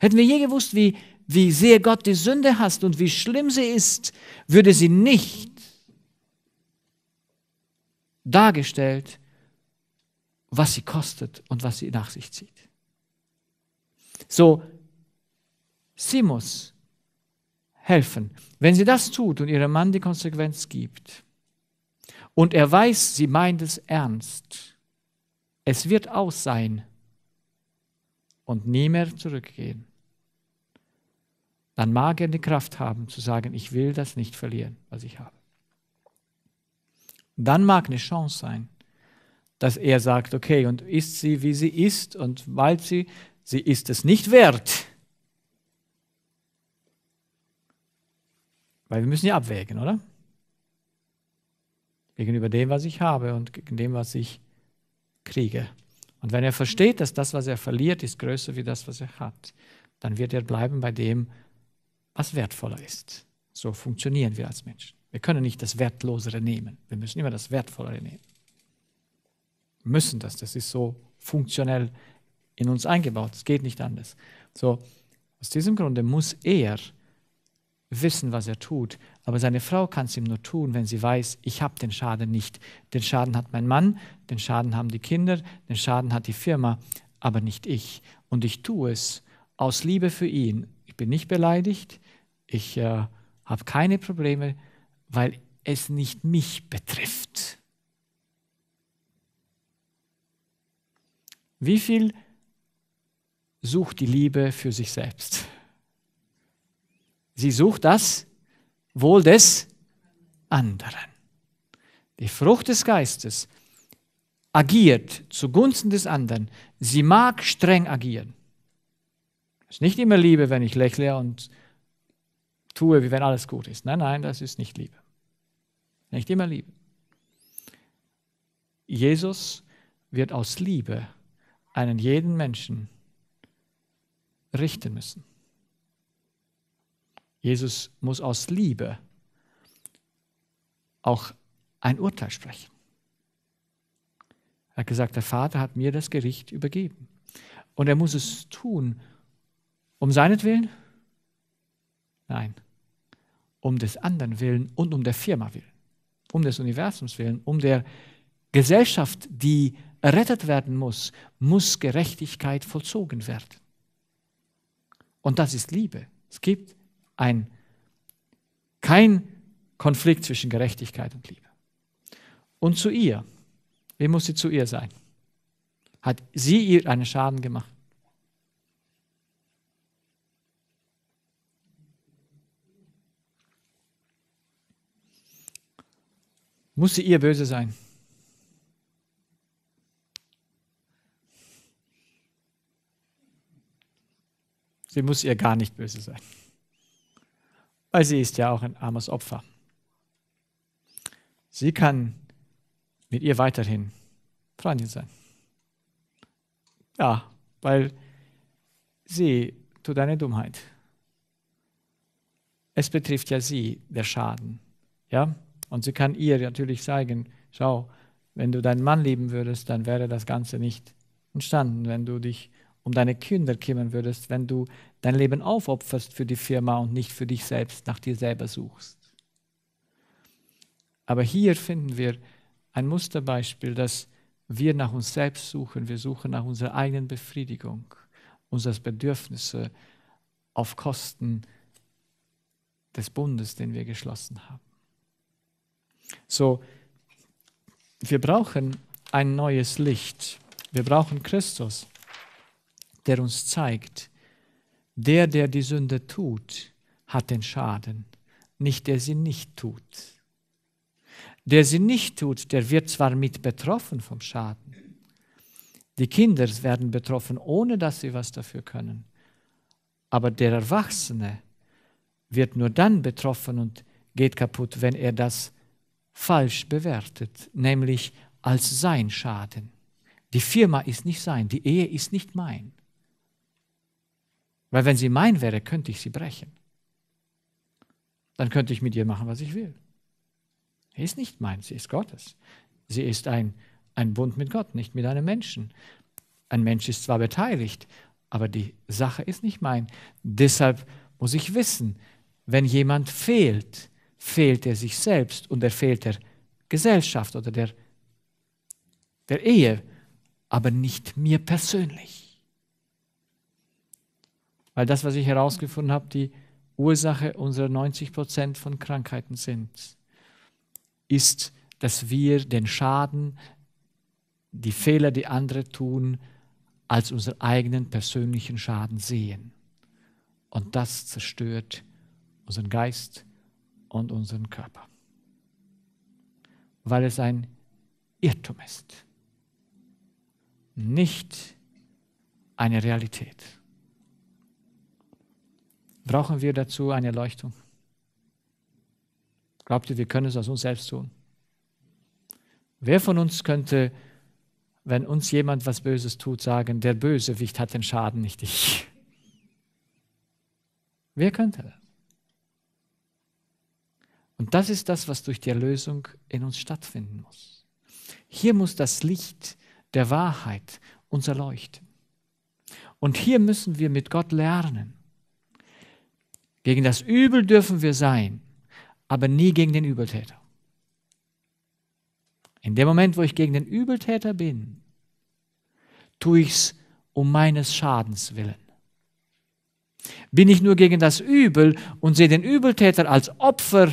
Hätten wir je gewusst, wie, wie sehr Gott die Sünde hasst und wie schlimm sie ist, würde sie nicht dargestellt, was sie kostet und was sie nach sich zieht. So, sie muss helfen. Wenn sie das tut und ihrem Mann die Konsequenz gibt und er weiß, sie meint es ernst, es wird aus sein und nie mehr zurückgehen dann mag er die Kraft haben zu sagen, ich will das nicht verlieren, was ich habe. dann mag eine Chance sein, dass er sagt, okay, und ist sie, wie sie ist, und weil sie, sie ist es nicht wert. Weil wir müssen ja abwägen, oder? Gegenüber dem, was ich habe und gegen dem, was ich kriege. Und wenn er versteht, dass das, was er verliert, ist größer wie das, was er hat, dann wird er bleiben bei dem, was wertvoller ist. So funktionieren wir als Menschen. Wir können nicht das Wertlosere nehmen. Wir müssen immer das Wertvollere nehmen. Wir müssen das. Das ist so funktionell in uns eingebaut. Es geht nicht anders. So, aus diesem Grunde muss er wissen, was er tut. Aber seine Frau kann es ihm nur tun, wenn sie weiß, ich habe den Schaden nicht. Den Schaden hat mein Mann, den Schaden haben die Kinder, den Schaden hat die Firma, aber nicht ich. Und ich tue es aus Liebe für ihn. Ich bin nicht beleidigt, ich äh, habe keine Probleme, weil es nicht mich betrifft. Wie viel sucht die Liebe für sich selbst? Sie sucht das Wohl des anderen. Die Frucht des Geistes agiert zugunsten des anderen. Sie mag streng agieren. Es ist nicht immer Liebe, wenn ich lächle und tue, wie wenn alles gut ist. Nein, nein, das ist nicht Liebe. Nicht immer Liebe. Jesus wird aus Liebe einen jeden Menschen richten müssen. Jesus muss aus Liebe auch ein Urteil sprechen. Er hat gesagt, der Vater hat mir das Gericht übergeben. Und er muss es tun, um seinetwillen? Nein, um des anderen willen und um der Firma willen, um des Universums willen, um der Gesellschaft, die errettet werden muss, muss Gerechtigkeit vollzogen werden. Und das ist Liebe. Es gibt ein, kein Konflikt zwischen Gerechtigkeit und Liebe. Und zu ihr, wie muss sie zu ihr sein? Hat sie ihr einen Schaden gemacht? Muss sie ihr böse sein? Sie muss ihr gar nicht böse sein weil sie ist ja auch ein armes Opfer. Sie kann mit ihr weiterhin Freundin sein. Ja, weil sie tut eine Dummheit. Es betrifft ja sie, der Schaden. Ja? Und sie kann ihr natürlich sagen, schau, wenn du deinen Mann lieben würdest, dann wäre das Ganze nicht entstanden. Wenn du dich um deine Kinder kümmern würdest, wenn du dein Leben aufopferst für die Firma und nicht für dich selbst, nach dir selber suchst. Aber hier finden wir ein Musterbeispiel, dass wir nach uns selbst suchen. Wir suchen nach unserer eigenen Befriedigung, unseres Bedürfnisse auf Kosten des Bundes, den wir geschlossen haben. So, wir brauchen ein neues Licht. Wir brauchen Christus der uns zeigt, der, der die Sünde tut, hat den Schaden, nicht der sie nicht tut. Der sie nicht tut, der wird zwar mit betroffen vom Schaden. Die Kinder werden betroffen, ohne dass sie was dafür können. Aber der Erwachsene wird nur dann betroffen und geht kaputt, wenn er das falsch bewertet, nämlich als sein Schaden. Die Firma ist nicht sein, die Ehe ist nicht mein. Weil wenn sie mein wäre, könnte ich sie brechen. Dann könnte ich mit ihr machen, was ich will. Sie ist nicht mein, sie ist Gottes. Sie ist ein, ein Bund mit Gott, nicht mit einem Menschen. Ein Mensch ist zwar beteiligt, aber die Sache ist nicht mein. Deshalb muss ich wissen, wenn jemand fehlt, fehlt er sich selbst und er fehlt der Gesellschaft oder der, der Ehe, aber nicht mir persönlich. Weil das, was ich herausgefunden habe, die Ursache unserer 90 Prozent von Krankheiten sind, ist, dass wir den Schaden, die Fehler, die andere tun, als unseren eigenen persönlichen Schaden sehen. Und das zerstört unseren Geist und unseren Körper. weil es ein Irrtum ist, nicht eine Realität. Brauchen wir dazu eine Erleuchtung? Glaubt ihr, wir können es aus uns selbst tun? Wer von uns könnte, wenn uns jemand was Böses tut, sagen, der Bösewicht hat den Schaden, nicht ich? Wer könnte das? Und das ist das, was durch die Erlösung in uns stattfinden muss. Hier muss das Licht der Wahrheit uns erleuchten. Und hier müssen wir mit Gott lernen. Gegen das Übel dürfen wir sein, aber nie gegen den Übeltäter. In dem Moment, wo ich gegen den Übeltäter bin, tue ich es um meines Schadens willen. Bin ich nur gegen das Übel und sehe den Übeltäter als Opfer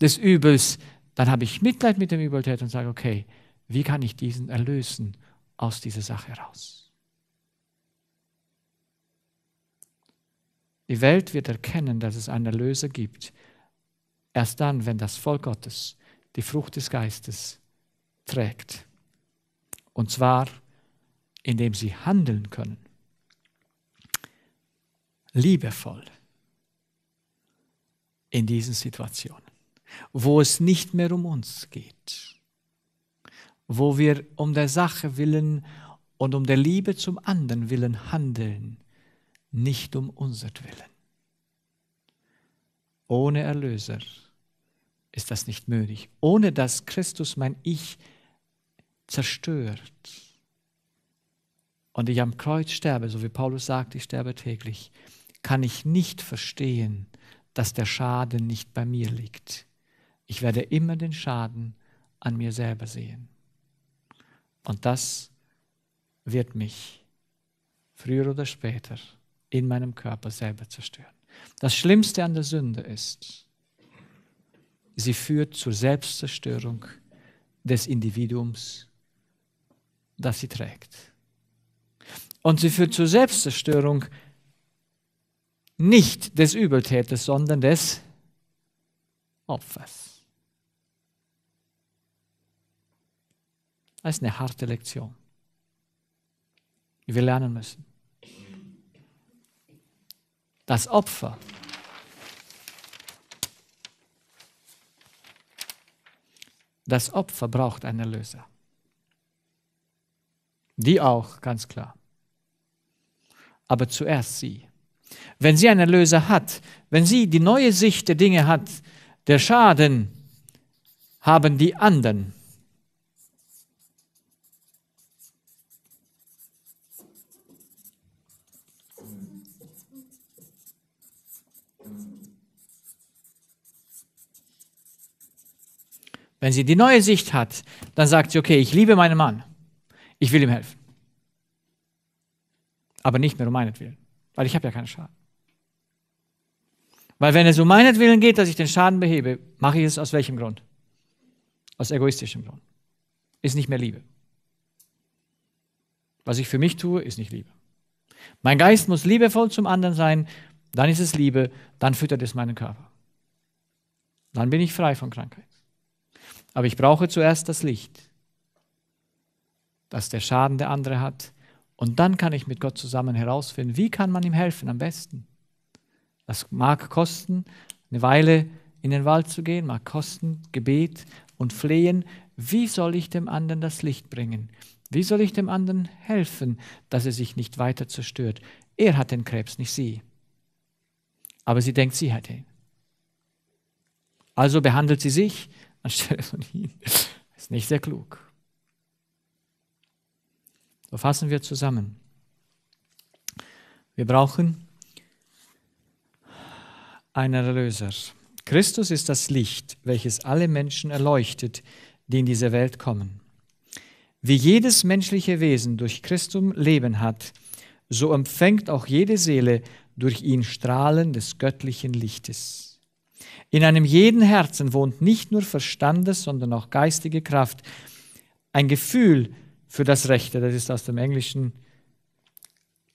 des Übels, dann habe ich Mitleid mit dem Übeltäter und sage, okay, wie kann ich diesen erlösen aus dieser Sache heraus? Die Welt wird erkennen, dass es einen Erlöser gibt, erst dann, wenn das Volk Gottes die Frucht des Geistes trägt. Und zwar, indem sie handeln können. Liebevoll. In diesen Situationen. Wo es nicht mehr um uns geht, wo wir um der Sache willen und um der Liebe zum anderen willen handeln, nicht um unsertwillen. Ohne Erlöser ist das nicht möglich. Ohne dass Christus mein Ich zerstört und ich am Kreuz sterbe, so wie Paulus sagt, ich sterbe täglich, kann ich nicht verstehen, dass der Schaden nicht bei mir liegt. Ich werde immer den Schaden an mir selber sehen. Und das wird mich früher oder später in meinem Körper selber zerstören. Das Schlimmste an der Sünde ist, sie führt zur Selbstzerstörung des Individuums, das sie trägt. Und sie führt zur Selbstzerstörung nicht des Übeltäters, sondern des Opfers. Das ist eine harte Lektion, die wir lernen müssen. Das Opfer Das Opfer braucht einen Erlöser. Die auch, ganz klar. Aber zuerst sie. Wenn sie einen Erlöser hat, wenn sie die neue Sicht der Dinge hat, der Schaden haben die anderen Wenn sie die neue Sicht hat, dann sagt sie, okay, ich liebe meinen Mann, ich will ihm helfen. Aber nicht mehr um meinetwillen, weil ich habe ja keinen Schaden. Weil wenn es um meinetwillen geht, dass ich den Schaden behebe, mache ich es aus welchem Grund? Aus egoistischem Grund. Ist nicht mehr Liebe. Was ich für mich tue, ist nicht Liebe. Mein Geist muss liebevoll zum anderen sein, dann ist es Liebe, dann füttert es meinen Körper. Dann bin ich frei von Krankheit. Aber ich brauche zuerst das Licht, das der Schaden der andere hat. Und dann kann ich mit Gott zusammen herausfinden, wie kann man ihm helfen am besten. Das mag kosten, eine Weile in den Wald zu gehen, mag kosten, Gebet und Flehen. Wie soll ich dem anderen das Licht bringen? Wie soll ich dem anderen helfen, dass er sich nicht weiter zerstört? Er hat den Krebs, nicht sie. Aber sie denkt, sie hat ihn. Also behandelt sie sich anstelle von. Das ist nicht sehr klug. So fassen wir zusammen. Wir brauchen einen Erlöser. Christus ist das Licht, welches alle Menschen erleuchtet, die in diese Welt kommen. Wie jedes menschliche Wesen durch Christum Leben hat, so empfängt auch jede Seele durch ihn Strahlen des göttlichen Lichtes. In einem jeden Herzen wohnt nicht nur Verstandes, sondern auch geistige Kraft. Ein Gefühl für das Rechte, das ist aus dem Englischen,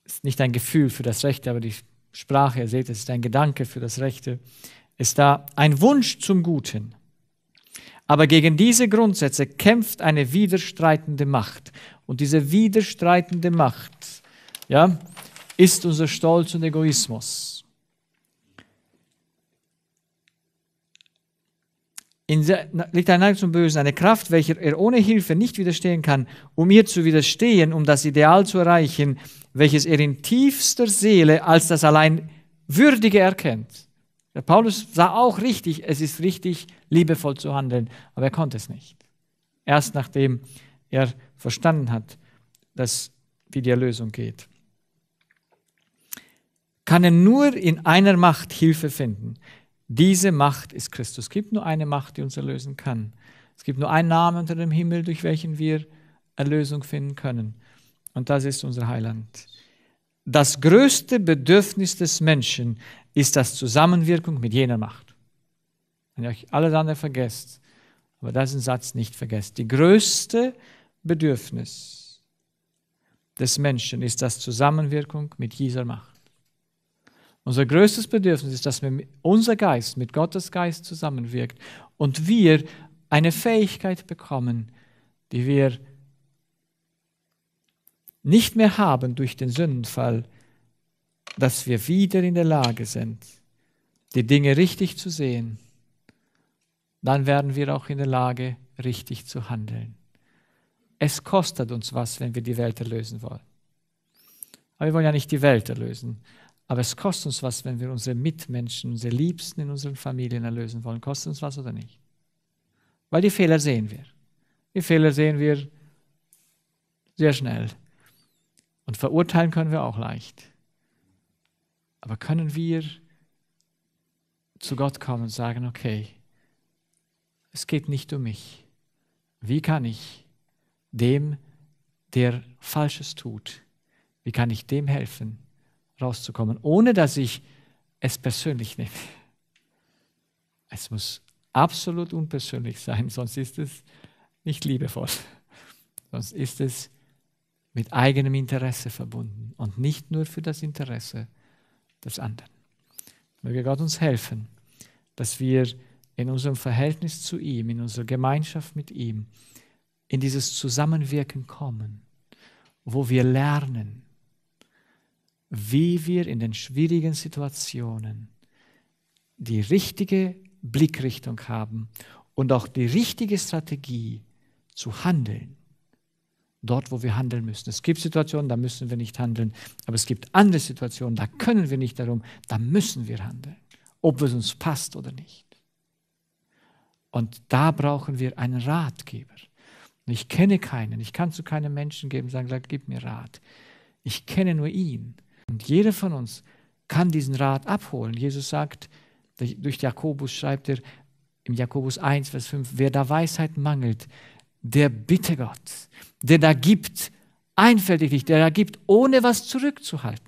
ist nicht ein Gefühl für das Rechte, aber die Sprache, ihr seht, es ist ein Gedanke für das Rechte, ist da ein Wunsch zum Guten, Aber gegen diese Grundsätze kämpft eine widerstreitende Macht. Und diese widerstreitende Macht ja, ist unser Stolz und Egoismus. In der, liegt Neigung zum Bösen, eine Kraft, welcher er ohne Hilfe nicht widerstehen kann, um ihr zu widerstehen, um das Ideal zu erreichen, welches er in tiefster Seele als das allein Würdige erkennt. Der Paulus sah auch richtig, es ist richtig, liebevoll zu handeln, aber er konnte es nicht. Erst nachdem er verstanden hat, dass, wie die Erlösung geht. Kann er nur in einer Macht Hilfe finden. Diese Macht ist Christus. Es gibt nur eine Macht, die uns erlösen kann. Es gibt nur einen Namen unter dem Himmel, durch welchen wir Erlösung finden können. Und das ist unser Heiland. Das größte Bedürfnis des Menschen ist das Zusammenwirkung mit jener Macht. Wenn ihr euch alle anderen vergesst, aber ein Satz nicht vergesst. Die größte Bedürfnis des Menschen ist das Zusammenwirkung mit dieser Macht. Unser größtes Bedürfnis ist, dass wir unser Geist mit Gottes Geist zusammenwirkt und wir eine Fähigkeit bekommen, die wir nicht mehr haben durch den Sündenfall, dass wir wieder in der Lage sind, die Dinge richtig zu sehen, dann werden wir auch in der Lage, richtig zu handeln. Es kostet uns was, wenn wir die Welt erlösen wollen. Aber wir wollen ja nicht die Welt erlösen. Aber es kostet uns was, wenn wir unsere Mitmenschen, unsere Liebsten in unseren Familien erlösen wollen. Kostet uns was oder nicht? Weil die Fehler sehen wir. Die Fehler sehen wir sehr schnell. Und verurteilen können wir auch leicht. Aber können wir zu Gott kommen und sagen, okay, es geht nicht um mich. Wie kann ich dem, der Falsches tut, wie kann ich dem helfen? Rauszukommen, ohne dass ich es persönlich nehme. Es muss absolut unpersönlich sein, sonst ist es nicht liebevoll. Sonst ist es mit eigenem Interesse verbunden und nicht nur für das Interesse des anderen. Möge Gott uns helfen, dass wir in unserem Verhältnis zu ihm, in unserer Gemeinschaft mit ihm, in dieses Zusammenwirken kommen, wo wir lernen, wie wir in den schwierigen Situationen die richtige Blickrichtung haben und auch die richtige Strategie zu handeln. Dort, wo wir handeln müssen. Es gibt Situationen, da müssen wir nicht handeln, aber es gibt andere Situationen, da können wir nicht darum, da müssen wir handeln, ob es uns passt oder nicht. Und da brauchen wir einen Ratgeber. Und ich kenne keinen, ich kann zu keinem Menschen geben sagen, gib mir Rat. Ich kenne nur ihn. Und jeder von uns kann diesen Rat abholen. Jesus sagt, durch Jakobus schreibt er im Jakobus 1, Vers 5, wer da Weisheit mangelt, der bitte Gott, der da gibt, einfältig der da gibt, ohne was zurückzuhalten.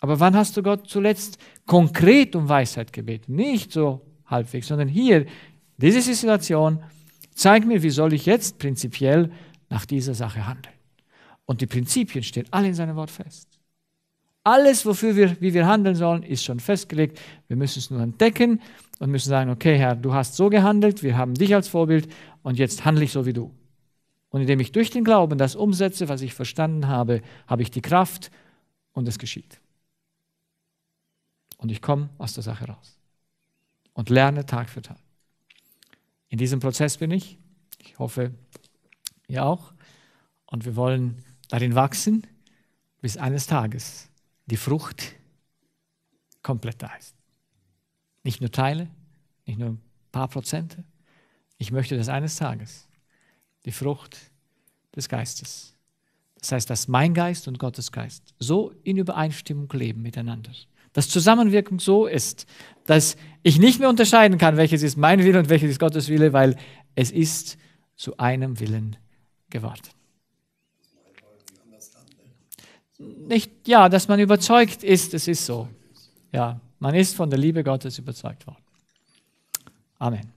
Aber wann hast du Gott zuletzt konkret um Weisheit gebeten? Nicht so halbwegs, sondern hier, diese Situation, zeig mir, wie soll ich jetzt prinzipiell nach dieser Sache handeln. Und die Prinzipien stehen alle in seinem Wort fest. Alles, wofür wir, wie wir handeln sollen, ist schon festgelegt. Wir müssen es nur entdecken und müssen sagen, okay, Herr, du hast so gehandelt, wir haben dich als Vorbild und jetzt handle ich so wie du. Und indem ich durch den Glauben das umsetze, was ich verstanden habe, habe ich die Kraft und es geschieht. Und ich komme aus der Sache raus und lerne Tag für Tag. In diesem Prozess bin ich. Ich hoffe, ihr auch. Und wir wollen darin wachsen, bis eines Tages die Frucht komplett da ist. Nicht nur Teile, nicht nur ein paar Prozente. Ich möchte, dass eines Tages die Frucht des Geistes, das heißt, dass mein Geist und Gottes Geist so in Übereinstimmung leben miteinander. Dass Zusammenwirkung so ist, dass ich nicht mehr unterscheiden kann, welches ist mein Wille und welches ist Gottes Wille, weil es ist zu einem Willen geworden. Nicht, ja, dass man überzeugt ist, es ist so. Ja, man ist von der Liebe Gottes überzeugt worden. Amen.